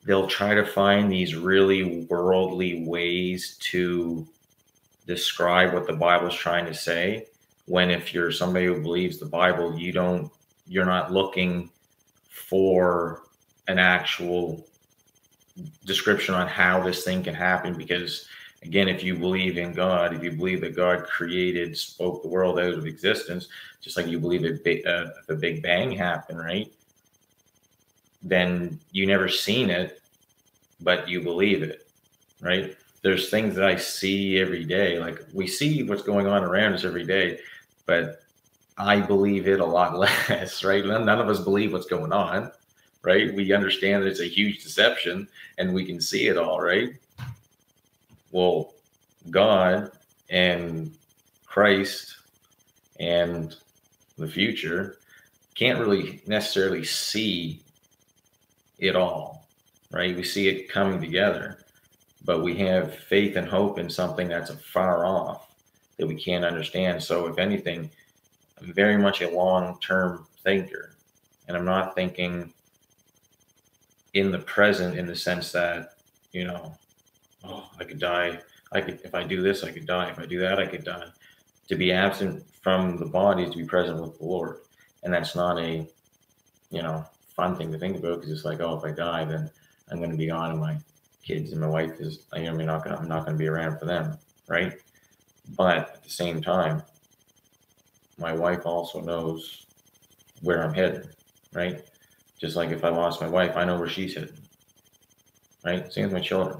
they'll try to find these really worldly ways to describe what the Bible's trying to say. When if you're somebody who believes the Bible, you don't you're not looking for an actual description on how this thing can happen because Again, if you believe in God, if you believe that God created, spoke the world out of existence, just like you believe that uh, the Big Bang happened, right? Then you never seen it, but you believe it, right? There's things that I see every day. Like we see what's going on around us every day, but I believe it a lot less, right? None of us believe what's going on, right? We understand that it's a huge deception and we can see it all, right? Well, God and Christ and the future can't really necessarily see it all, right? We see it coming together, but we have faith and hope in something that's far off that we can't understand. So, if anything, I'm very much a long term thinker, and I'm not thinking in the present in the sense that, you know, oh, I could die. I could, if I do this, I could die. If I do that, I could die. To be absent from the body is to be present with the Lord. And that's not a, you know, fun thing to think about because it's like, oh, if I die, then I'm going to be gone and my kids and my wife is, I am not going to, I'm not going to be around for them. Right. But at the same time, my wife also knows where I'm headed. Right. Just like if I lost my wife, I know where she's headed. Right. Same with my children.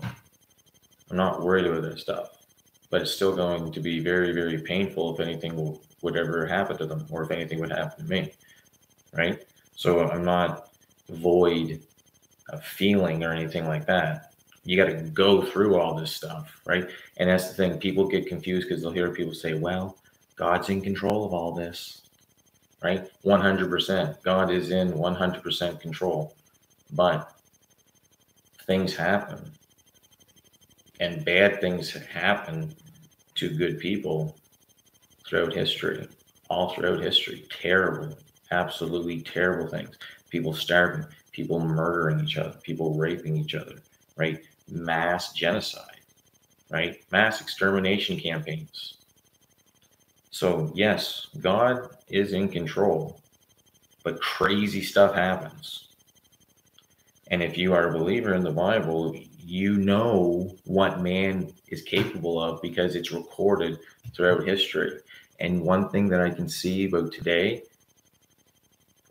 I'm not worried about that stuff, but it's still going to be very, very painful if anything would ever happen to them or if anything would happen to me. Right. So I'm not void of feeling or anything like that. You got to go through all this stuff. Right. And that's the thing. People get confused because they'll hear people say, well, God's in control of all this. Right. 100%. God is in 100% control. But things happen and bad things happen to good people throughout history, all throughout history. Terrible, absolutely terrible things. People starving, people murdering each other, people raping each other, right? Mass genocide, right? Mass extermination campaigns. So, yes, God is in control, but crazy stuff happens. And if you are a believer in the Bible, you know what man is capable of because it's recorded throughout history. And one thing that I can see about today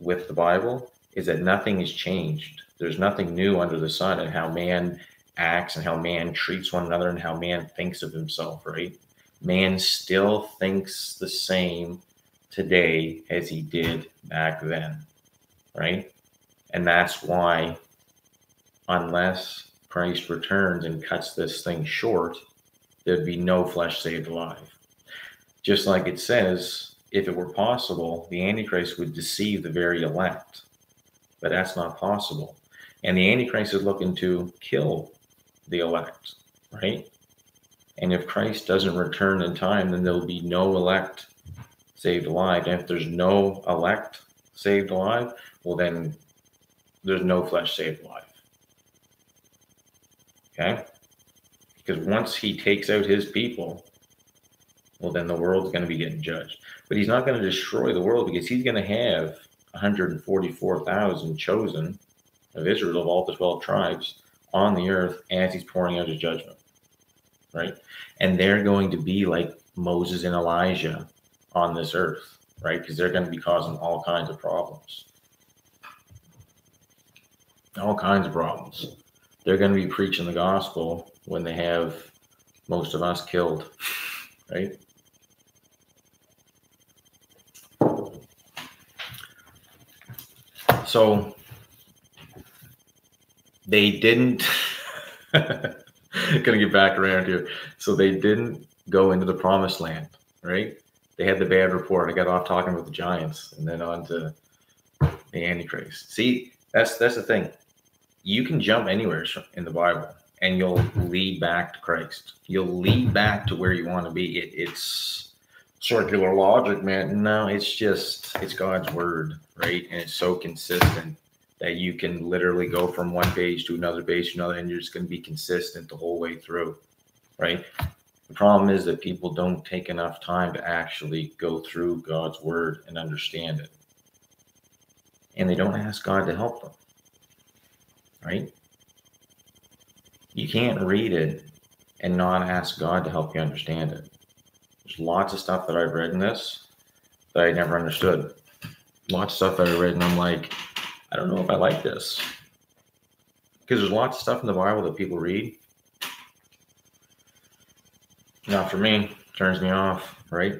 with the Bible is that nothing has changed. There's nothing new under the sun and how man acts and how man treats one another and how man thinks of himself, right? Man still thinks the same today as he did back then, right? And that's why, unless Christ returns and cuts this thing short, there'd be no flesh saved alive. Just like it says, if it were possible, the Antichrist would deceive the very elect. But that's not possible. And the Antichrist is looking to kill the elect, right? And if Christ doesn't return in time, then there'll be no elect saved alive. And if there's no elect saved alive, well, then there's no flesh saved alive. Okay? Because once he takes out his people, well, then the world's going to be getting judged. But he's not going to destroy the world because he's going to have 144,000 chosen of Israel of all the 12 tribes on the earth as he's pouring out his judgment. Right? And they're going to be like Moses and Elijah on this earth, right? Because they're going to be causing all kinds of problems. All kinds of problems they're going to be preaching the gospel when they have most of us killed, right? So they didn't, gonna get back around here. So they didn't go into the promised land, right? They had the bad report. I got off talking with the Giants and then on to the Antichrist. See, that's that's the thing you can jump anywhere in the Bible and you'll lead back to Christ. You'll lead back to where you want to be. It, it's circular logic, man. No, it's just it's God's word, right? And it's so consistent that you can literally go from one page to another page to another, and you're just going to be consistent the whole way through, right? The problem is that people don't take enough time to actually go through God's word and understand it. And they don't ask God to help them right? You can't read it and not ask God to help you understand it. There's lots of stuff that I've read in this that I never understood. Lots of stuff that I read, and I'm like, I don't know if I like this. Because there's lots of stuff in the Bible that people read. Not for me, turns me off, right?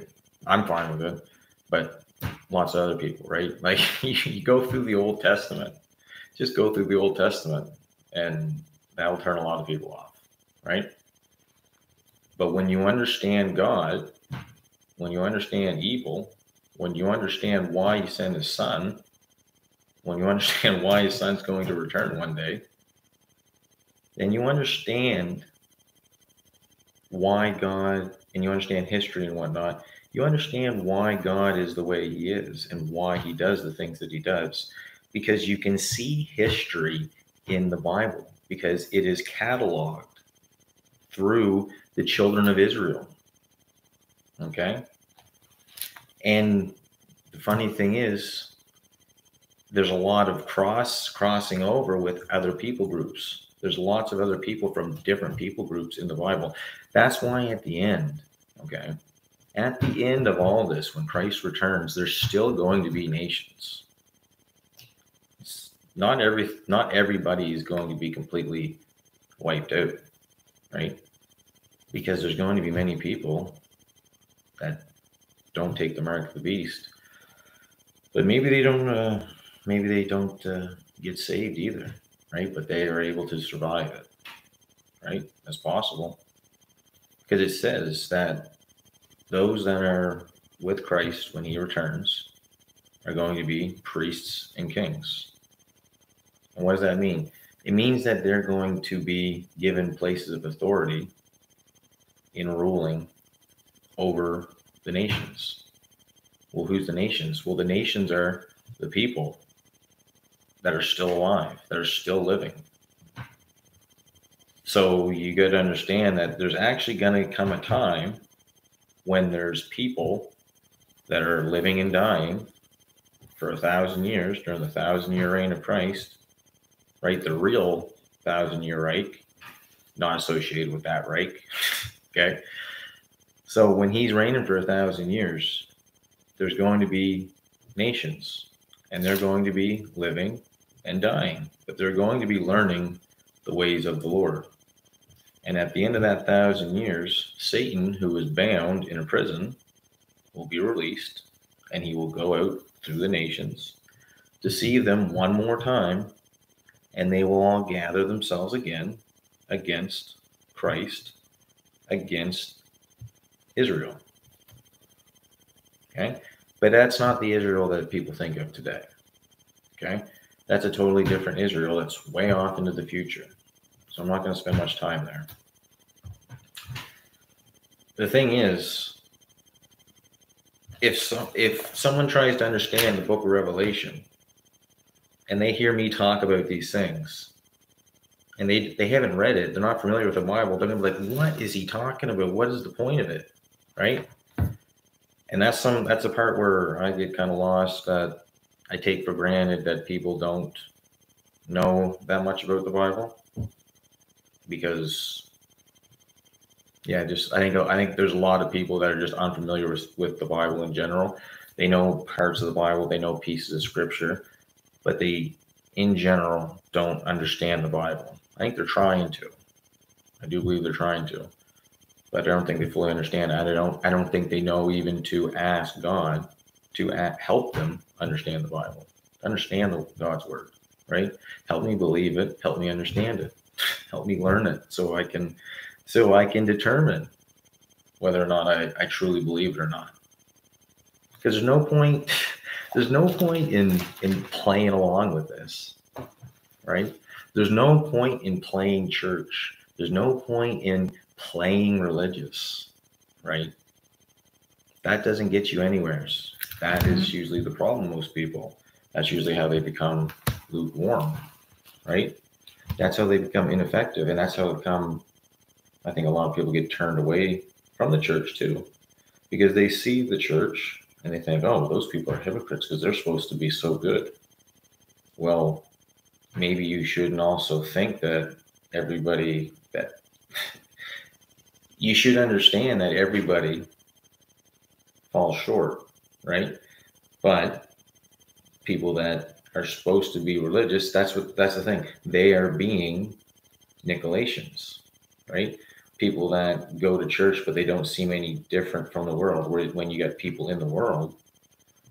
I'm fine with it. But lots of other people, right? Like you go through the Old Testament, just go through the Old Testament, and that'll turn a lot of people off, right? But when you understand God, when you understand evil, when you understand why he sent his son, when you understand why his son's going to return one day, then you understand why God and you understand history and whatnot, you understand why God is the way he is and why he does the things that he does. Because you can see history in the Bible because it is cataloged through the children of Israel. Okay. And the funny thing is, there's a lot of cross crossing over with other people groups. There's lots of other people from different people groups in the Bible. That's why at the end, okay, at the end of all this, when Christ returns, there's still going to be nations. It's not every not everybody is going to be completely wiped out, right? Because there's going to be many people that don't take the mark of the beast. But maybe they don't. Uh, maybe they don't uh, get saved either, right? But they are able to survive it, right? That's possible because it says that those that are with Christ when He returns are going to be priests and kings. And what does that mean? It means that they're going to be given places of authority in ruling over the nations. Well, who's the nations? Well, the nations are the people that are still alive, that are still living. So you got to understand that there's actually going to come a time when there's people that are living and dying for a thousand years during the thousand year reign of Christ, right? The real thousand year Reich, not associated with that Reich. okay. So when he's reigning for a thousand years, there's going to be nations and they're going to be living and dying, but they're going to be learning the ways of the Lord. And at the end of that thousand years, Satan, who is bound in a prison, will be released and he will go out through the nations, to deceive them one more time, and they will all gather themselves again against Christ, against Israel. Okay. But that's not the Israel that people think of today. Okay. That's a totally different Israel that's way off into the future. So I'm not going to spend much time there. The thing is, if if someone tries to understand the book of Revelation and they hear me talk about these things and they they haven't read it, they're not familiar with the Bible, they're gonna be like, what is he talking about? What is the point of it? right? And that's some that's a part where I get kind of lost. That I take for granted that people don't know that much about the Bible because yeah, just I think I think there's a lot of people that are just unfamiliar with, with the Bible in general. They know parts of the Bible, they know pieces of scripture, but they in general don't understand the Bible. I think they're trying to. I do believe they're trying to but I don't think they fully understand. I don't. I don't think they know even to ask God to help them understand the Bible, understand the, God's word. Right? Help me believe it. Help me understand it. help me learn it, so I can, so I can determine whether or not I, I truly believe it or not. Because there's no point. There's no point in in playing along with this, right? There's no point in playing church. There's no point in playing religious, right? That doesn't get you anywhere. That is usually the problem, most people. That's usually how they become lukewarm, right? That's how they become ineffective. And that's how become, I think a lot of people get turned away from the church too, because they see the church and they think, oh, those people are hypocrites because they're supposed to be so good. Well, maybe you shouldn't also think that everybody that you should understand that everybody falls short, right? But people that are supposed to be religious, that's what that's the thing. They are being Nicolaitans, right? People that go to church but they don't seem any different from the world. Where when you got people in the world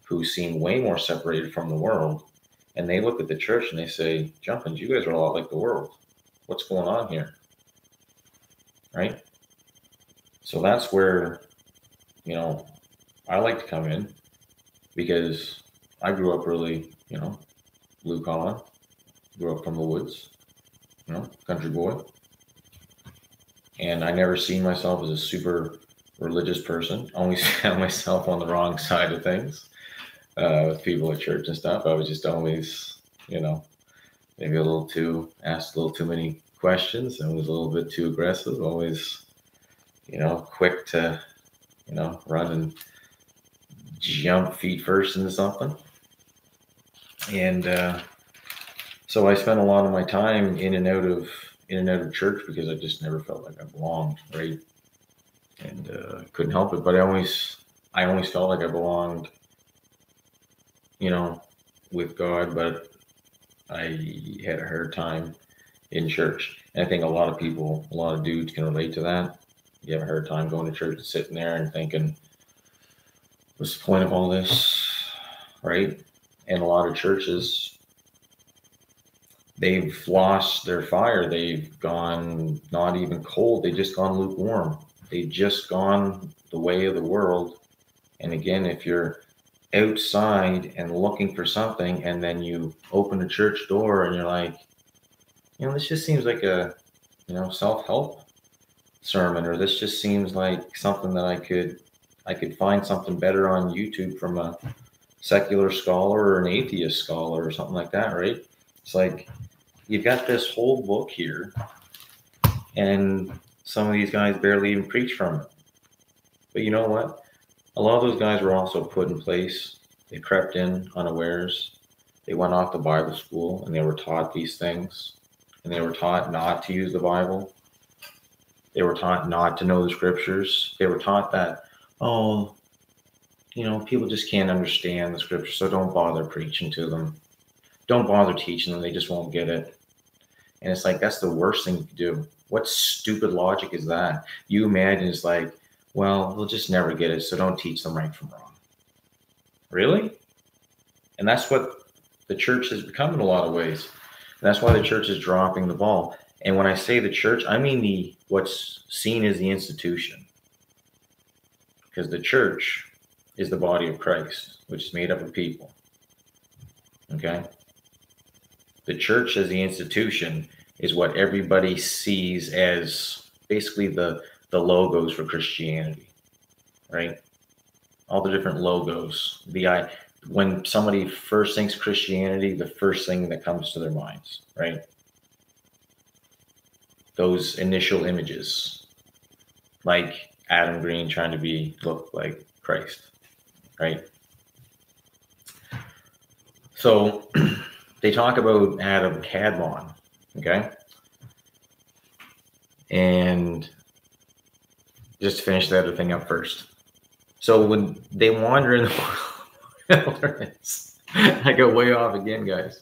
who seem way more separated from the world, and they look at the church and they say, "Jumpins, you guys are a lot like the world. What's going on here?" Right? So that's where, you know, I like to come in because I grew up really, you know, blue collar, grew up from the woods, you know, country boy. And I never seen myself as a super religious person. Always found myself on the wrong side of things uh, with people at church and stuff. I was just always, you know, maybe a little too asked a little too many questions and was a little bit too aggressive. Always, you know, quick to, you know, run and jump feet first into something. And uh, so I spent a lot of my time in and out of in and out of church because I just never felt like I belonged, right? And uh, couldn't help it. But I always I always felt like I belonged, you know, with God, but I had a hard time in church. And I think a lot of people, a lot of dudes can relate to that. You have a hard time going to church and sitting there and thinking, what's the point of all this? Right? And a lot of churches, they've lost their fire. They've gone not even cold, they just gone lukewarm. They've just gone the way of the world. And again, if you're outside and looking for something, and then you open a church door and you're like, you know, this just seems like a, you know, self help sermon, or this just seems like something that I could I could find something better on YouTube from a secular scholar or an atheist scholar or something like that, right? It's like you've got this whole book here, and some of these guys barely even preach from it. But you know what? A lot of those guys were also put in place. They crept in unawares. They went off to Bible school and they were taught these things. And they were taught not to use the Bible. They were taught not to know the scriptures. They were taught that oh, you know, people just can't understand the scripture, so don't bother preaching to them. Don't bother teaching them, they just won't get it. And it's like, that's the worst thing to do. What stupid logic is that? You imagine it's like, well, they'll just never get it, so don't teach them right from wrong. Really? And that's what the church has become in a lot of ways. And that's why the church is dropping the ball. And when I say the church, I mean the what's seen as the institution because the church is the body of Christ, which is made up of people. Okay? The church as the institution is what everybody sees as basically the the logos for Christianity, right? All the different logos. The I when somebody first thinks Christianity, the first thing that comes to their minds, right? Those initial images, like Adam Green trying to be look like Christ, right? So they talk about Adam Kadmon, okay? And just to finish the other thing up first. So when they wander in the wilderness, I go way off again, guys.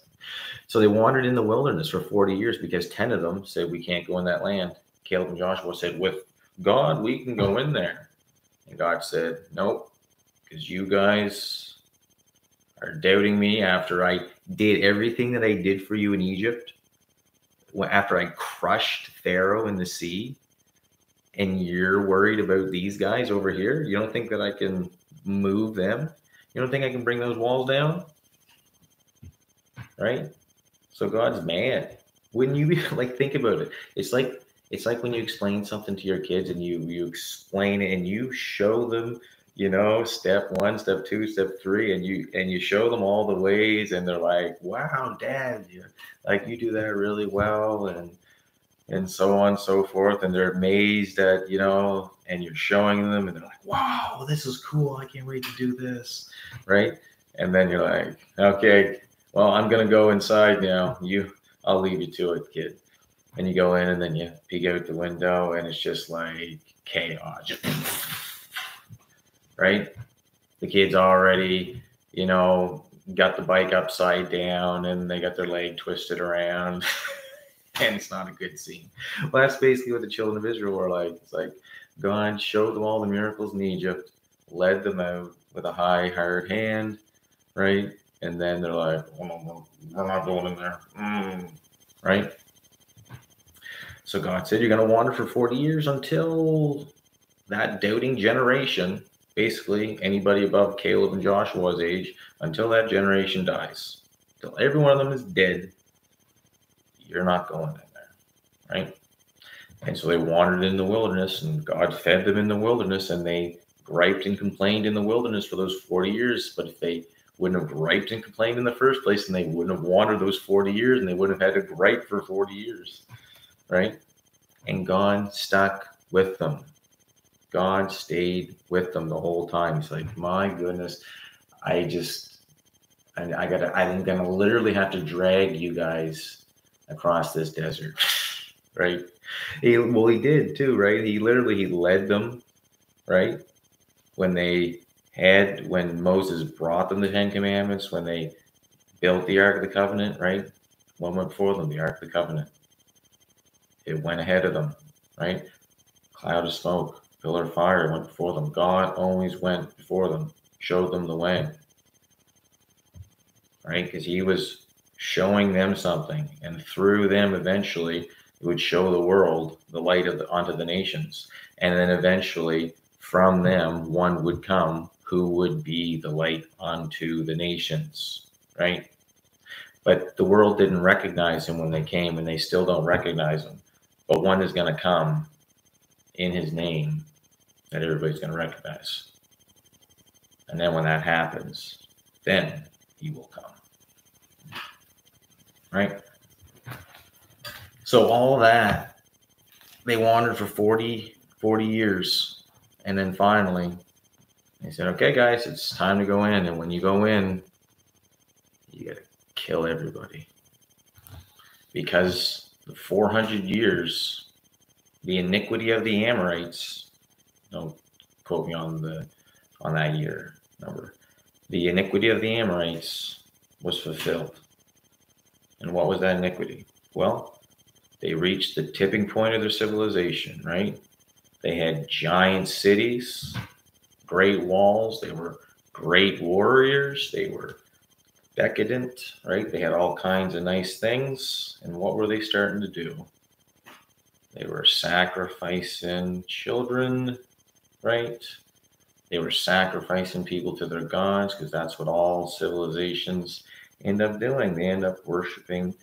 So they wandered in the wilderness for 40 years because 10 of them said, We can't go in that land. Caleb and Joshua said, With God, we can go in there. And God said, Nope, because you guys are doubting me after I did everything that I did for you in Egypt, after I crushed Pharaoh in the sea, and you're worried about these guys over here. You don't think that I can move them? You don't think I can bring those walls down? Right? So God's mad. Wouldn't you be like, think about it? It's like it's like when you explain something to your kids and you you explain it and you show them you know step one step two step three and you and you show them all the ways and they're like wow dad you like you do that really well and and so on and so forth. And they're amazed at you know and you're showing them and they're like wow this is cool. I can't wait to do this right? And then you're like okay well i'm gonna go inside now. You i'll leave you to it kid and you go in and then you peek out the window and it's just like chaos. Just, right? The kids already, you know, got the bike upside down and they got their leg twisted around. and it's not a good scene. Well, that's basically what the children of Israel were like. It's like God showed them all the miracles in Egypt, led them out with a high, hard hand, right? And then they're like, oh, we're not going in there. Mm. Right? So God said, You're going to wander for 40 years until that doubting generation, basically anybody above Caleb and Joshua's age, until that generation dies. Until every one of them is dead, you're not going in there. Right? And so they wandered in the wilderness, and God fed them in the wilderness, and they griped and complained in the wilderness for those 40 years. But if they wouldn't have griped and complained in the first place, and they wouldn't have wandered those 40 years, and they wouldn't have had to gripe for 40 years, right? And God stuck with them. God stayed with them the whole time. He's like, my goodness, I just, I, I gotta, I'm gonna literally have to drag you guys across this desert, right? He, well, he did too, right? He literally he led them, right? When they had when Moses brought them the Ten Commandments, when they built the Ark of the Covenant, right? One went before them, the Ark of the Covenant. It went ahead of them, right? Cloud of smoke, pillar of fire went before them. God always went before them, showed them the way, right? Because He was showing them something, and through them, eventually, it would show the world the light of the, onto the nations, and then eventually, from them, one would come who would be the light unto the nations, right? But the world didn't recognize him when they came, and they still don't recognize him. But one is going to come in his name that everybody's going to recognize. And then when that happens, then he will come. Right? So all that, they wandered for 40, 40 years. And then finally, he said, okay, guys, it's time to go in. And when you go in, you got to kill everybody. Because the 400 years, the iniquity of the Amorites, don't quote me on the on that year number. The iniquity of the Amorites was fulfilled. And what was that iniquity? Well, they reached the tipping point of their civilization, right? They had giant cities, great walls. They were great warriors. They were decadent, right? They had all kinds of nice things. And what were they starting to do? They were sacrificing children, right? They were sacrificing people to their gods because that's what all civilizations end up doing. They end up worshiping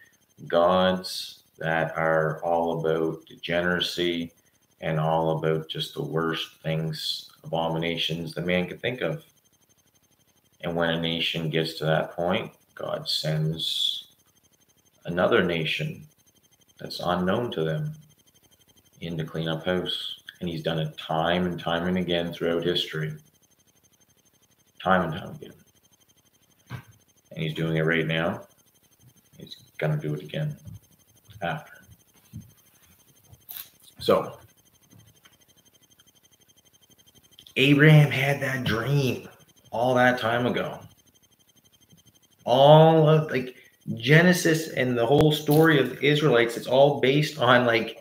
gods that are all about degeneracy and all about just the worst things abominations that man could think of. And when a nation gets to that point, God sends another nation that's unknown to them in to clean up house. And he's done it time and time and again throughout history. Time and time again. And he's doing it right now. He's going to do it again after. So, Abraham had that dream all that time ago. All of like Genesis and the whole story of the Israelites, it's all based on like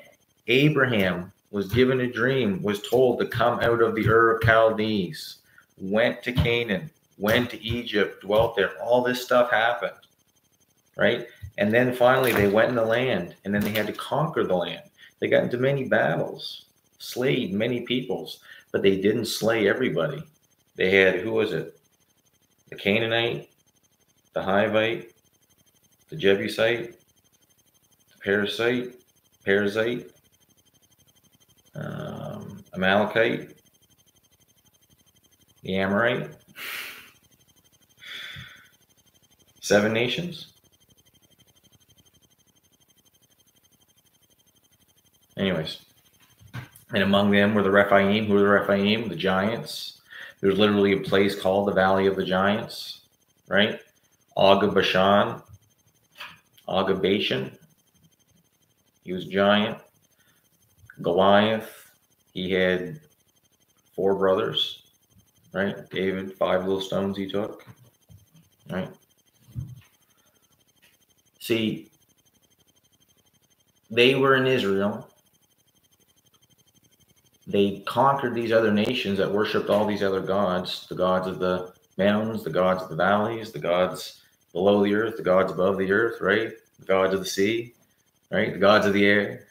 Abraham was given a dream, was told to come out of the Ur of Chaldees, went to Canaan, went to Egypt, dwelt there. All this stuff happened, right? And then finally they went in the land, and then they had to conquer the land. They got into many battles, slayed many peoples but they didn't slay everybody. They had, who was it? The Canaanite, the Hivite, the Jebusite, the Perizzite, Perizzite, um, Amalekite, the Amorite. Seven nations. Anyways, and among them were the Rephaim. Who were the Rephaim? The giants. There's literally a place called the Valley of the Giants, right? Of Bashan, of Bashan. He was giant. Goliath, he had four brothers, right? David, five little stones he took, right? See, they were in Israel. They conquered these other nations that worshiped all these other gods the gods of the mountains, the gods of the valleys, the gods below the earth, the gods above the earth, right? The gods of the sea, right? The gods of the air.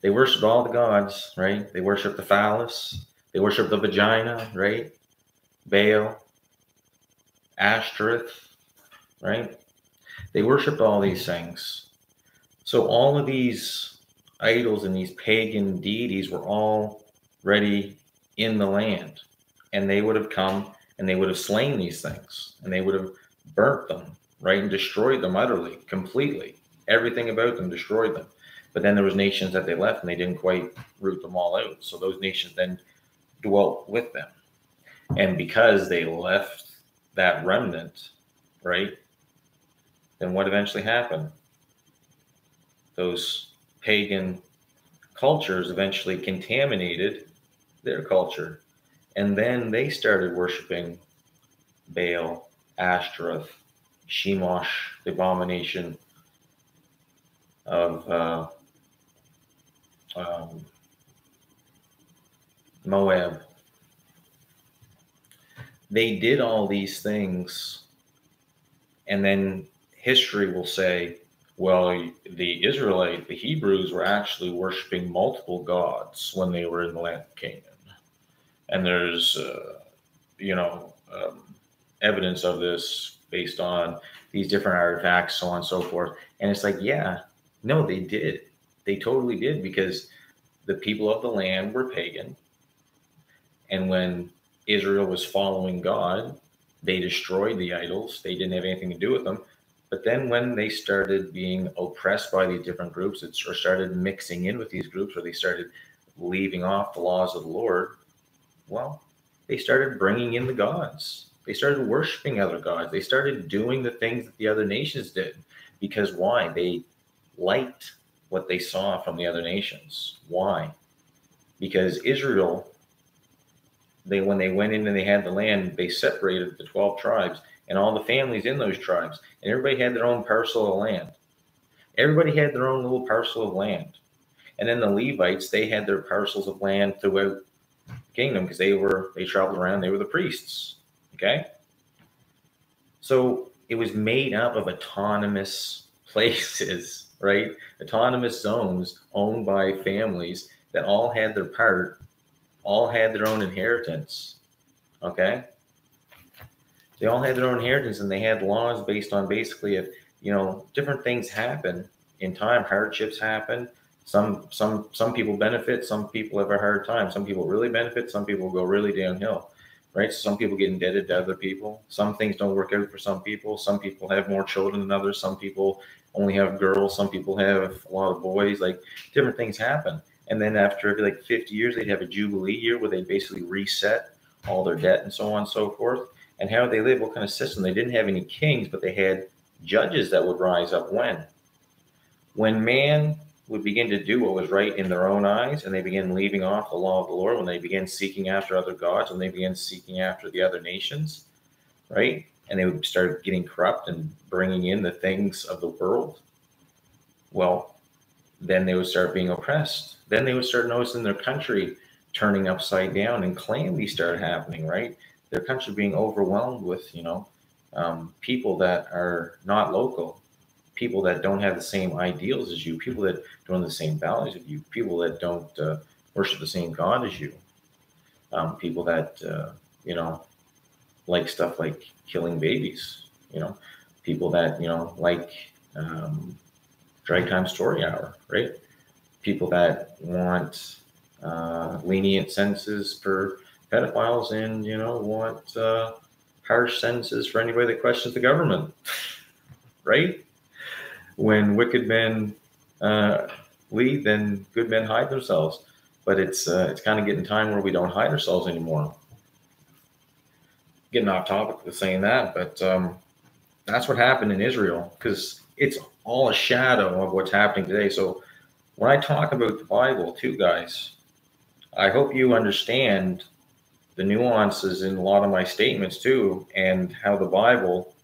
They worshiped all the gods, right? They worshiped the phallus, they worshiped the vagina, right? Baal, Ashtoreth, right? They worshiped all these things. So all of these idols and these pagan deities were all ready in the land. And they would have come and they would have slain these things and they would have burnt them, right? And destroyed them utterly, completely. Everything about them destroyed them. But then there was nations that they left and they didn't quite root them all out. So those nations then dwelt with them. And because they left that remnant, right? Then what eventually happened? those pagan cultures eventually contaminated their culture. And then they started worshiping Baal, Ashtaroth, Chemosh, the abomination of uh, um, Moab. They did all these things, and then history will say well, the Israelite, the Hebrews were actually worshiping multiple gods when they were in the land of Canaan. And there's, uh, you know, um, evidence of this based on these different artifacts, so on and so forth. And it's like, yeah, no, they did. They totally did because the people of the land were pagan. And when Israel was following God, they destroyed the idols. They didn't have anything to do with them. But then when they started being oppressed by these different groups, or started mixing in with these groups, or they started leaving off the laws of the Lord, well, they started bringing in the gods. They started worshiping other gods. They started doing the things that the other nations did. Because why? They liked what they saw from the other nations. Why? Because Israel, they when they went in and they had the land, they separated the 12 tribes and all the families in those tribes, and everybody had their own parcel of land. Everybody had their own little parcel of land. And then the Levites, they had their parcels of land throughout the kingdom because they were they traveled around, they were the priests. Okay. So it was made up of autonomous places, right? Autonomous zones owned by families that all had their part, all had their own inheritance. Okay they all had their own inheritance and they had laws based on basically if you know different things happen in time hardships happen. Some some some people benefit some people have a hard time. Some people really benefit some people go really downhill right? So some people get indebted to other people. Some things don't work out for some people. Some people have more children than others. Some people only have girls. Some people have a lot of boys. Like different things happen. And then after like 50 years they'd have a jubilee year where they basically reset all their debt and so on and so forth and how they live, what kind of system. They didn't have any kings, but they had judges that would rise up when? When man would begin to do what was right in their own eyes, and they begin leaving off the law of the Lord, when they begin seeking after other gods, when they begin seeking after the other nations, right? And they would start getting corrupt and bringing in the things of the world. Well, then they would start being oppressed. Then they would start noticing their country turning upside down and calamity started happening, right? Their country being overwhelmed with you know um, people that are not local people that don't have the same ideals as you people that don't have the same values as you people that don't uh, worship the same god as you um, people that uh, you know like stuff like killing babies you know people that you know like um, drag time story hour right? People that want uh, lenient sentences for pedophiles and you know want uh, harsh sentences for anybody that questions the government, right? When wicked men uh, lead, then good men hide themselves. But it's uh, it's kind of getting time where we don't hide ourselves anymore. Getting off topic with saying that, but um, that's what happened in Israel because it's all a shadow of what's happening today. So when I talk about the Bible, too, guys, I hope you understand the nuances in a lot of my statements too, and how the Bible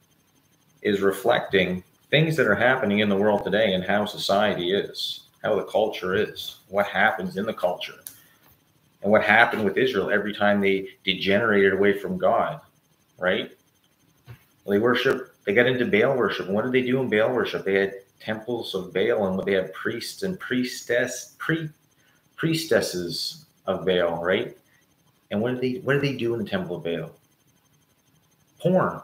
is reflecting things that are happening in the world today and how society is, how the culture is, what happens in the culture, and what happened with Israel every time they degenerated away from God, right? They worship, they got into Baal worship. What did they do in Baal worship? They had temples of Baal and they had priests and priestess, pre, priestesses of Baal, right? And what did they what did they do in the temple of Baal? Porn.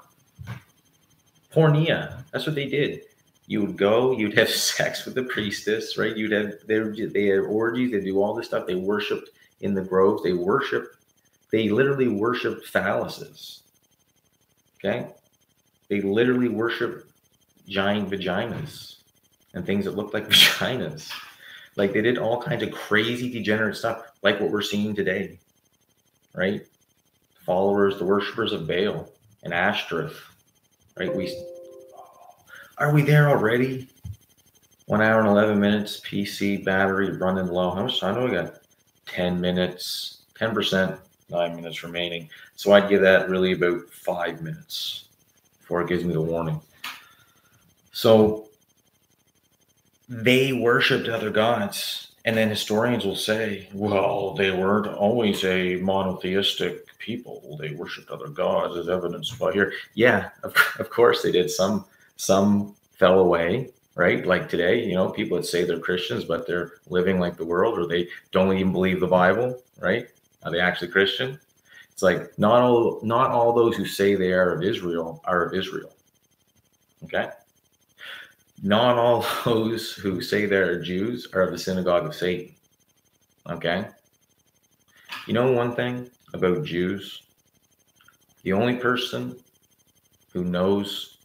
Pornia. That's what they did. You would go, you'd have sex with the priestess, right? You'd have they they had orgies, they do all this stuff. They worshipped in the groves, they worshiped, they literally worshiped phalluses. Okay? They literally worship giant vaginas and things that look like vaginas. Like they did all kinds of crazy degenerate stuff, like what we're seeing today, right? Followers, the worshippers of Baal and Ashtoreth, right? We are we there already? One hour and eleven minutes. PC battery running low. How much? I know we got ten minutes, ten percent, nine minutes remaining. So I'd give that really about five minutes before it gives me the warning. So they worshipped other gods. And then historians will say, well, they weren't always a monotheistic people. They worshipped other gods as evidenced by here. Yeah, of, of course they did. Some some fell away, right? Like today, you know, people that say they're Christians, but they're living like the world, or they don't even believe the Bible, right? Are they actually Christian? It's like not all not all those who say they are of Israel are of Israel. Okay. Not all those who say they're Jews are of the synagogue of Satan. Okay. You know one thing about Jews? The only person who knows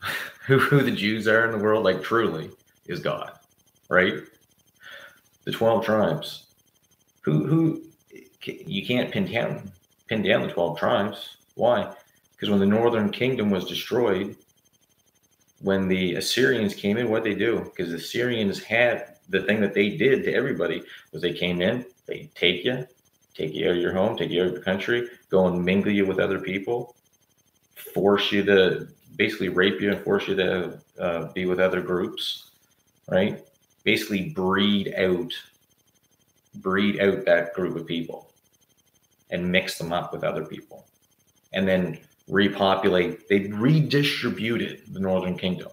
who, who the Jews are in the world, like truly, is God, right? The 12 tribes. Who who you can't pin down pin down the 12 tribes. Why? Because when the northern kingdom was destroyed, when the Assyrians came in, what they do? Because the Assyrians had the thing that they did to everybody was they came in, they take you, take you out of your home, take you out of your country, go and mingle you with other people, force you to basically rape you and force you to uh, be with other groups, right? Basically breed out, breed out that group of people and mix them up with other people. And then repopulate, they redistributed the Northern Kingdom.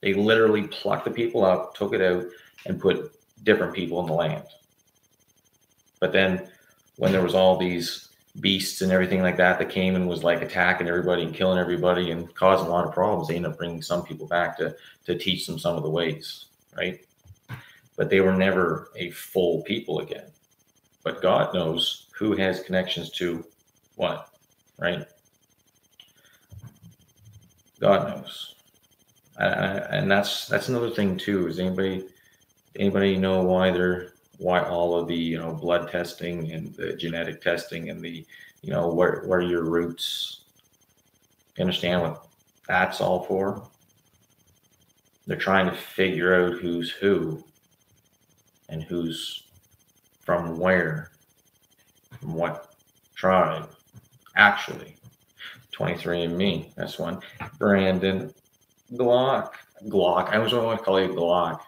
They literally plucked the people up, took it out, and put different people in the land. But then when there was all these beasts and everything like that that came and was like attacking everybody and killing everybody and causing a lot of problems, they ended up bringing some people back to to teach them some of the ways, right? But they were never a full people again. But God knows who has connections to what, right? God knows, and that's that's another thing too. Is anybody anybody know why they're why all of the you know blood testing and the genetic testing and the you know where where your roots? You understand what that's all for? They're trying to figure out who's who and who's from where, from what tribe, actually. 23andMe. That's one. Brandon Glock. Glock. I always want to call you Glock.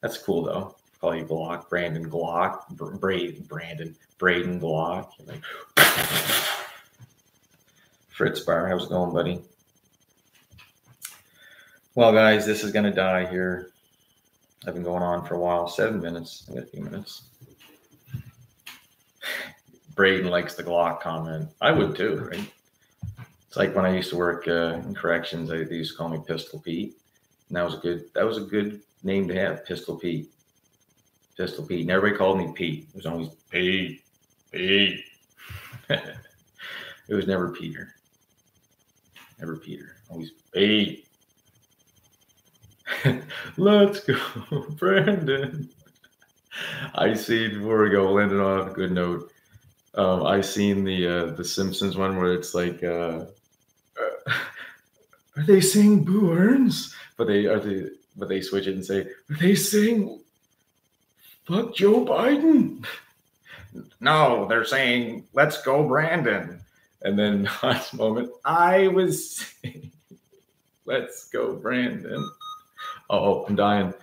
That's cool though. Call you Glock. Brandon Glock. Braden. Brandon. Braden Glock. Like, Fritz Bar. How's it going, buddy? Well, guys, this is gonna die here. I've been going on for a while. Seven minutes. I got a few minutes. Braden likes the Glock comment. I would too, right? Like when I used to work uh, in corrections, they, they used to call me Pistol Pete, and that was a good that was a good name to have, Pistol Pete. Pistol Pete. And everybody called me Pete. It was always Pete, Pete. it was never Peter. Never Peter. Always Pete. Let's go, Brandon. I see before we go, landing on a good note. Um, I seen the uh, the Simpsons one where it's like uh, are they saying Boo Earns? But they are they but they switch it and say, are they saying fuck Joe Biden? No, they're saying let's go Brandon. And then last moment, I was saying, let's go Brandon. Oh, I'm dying.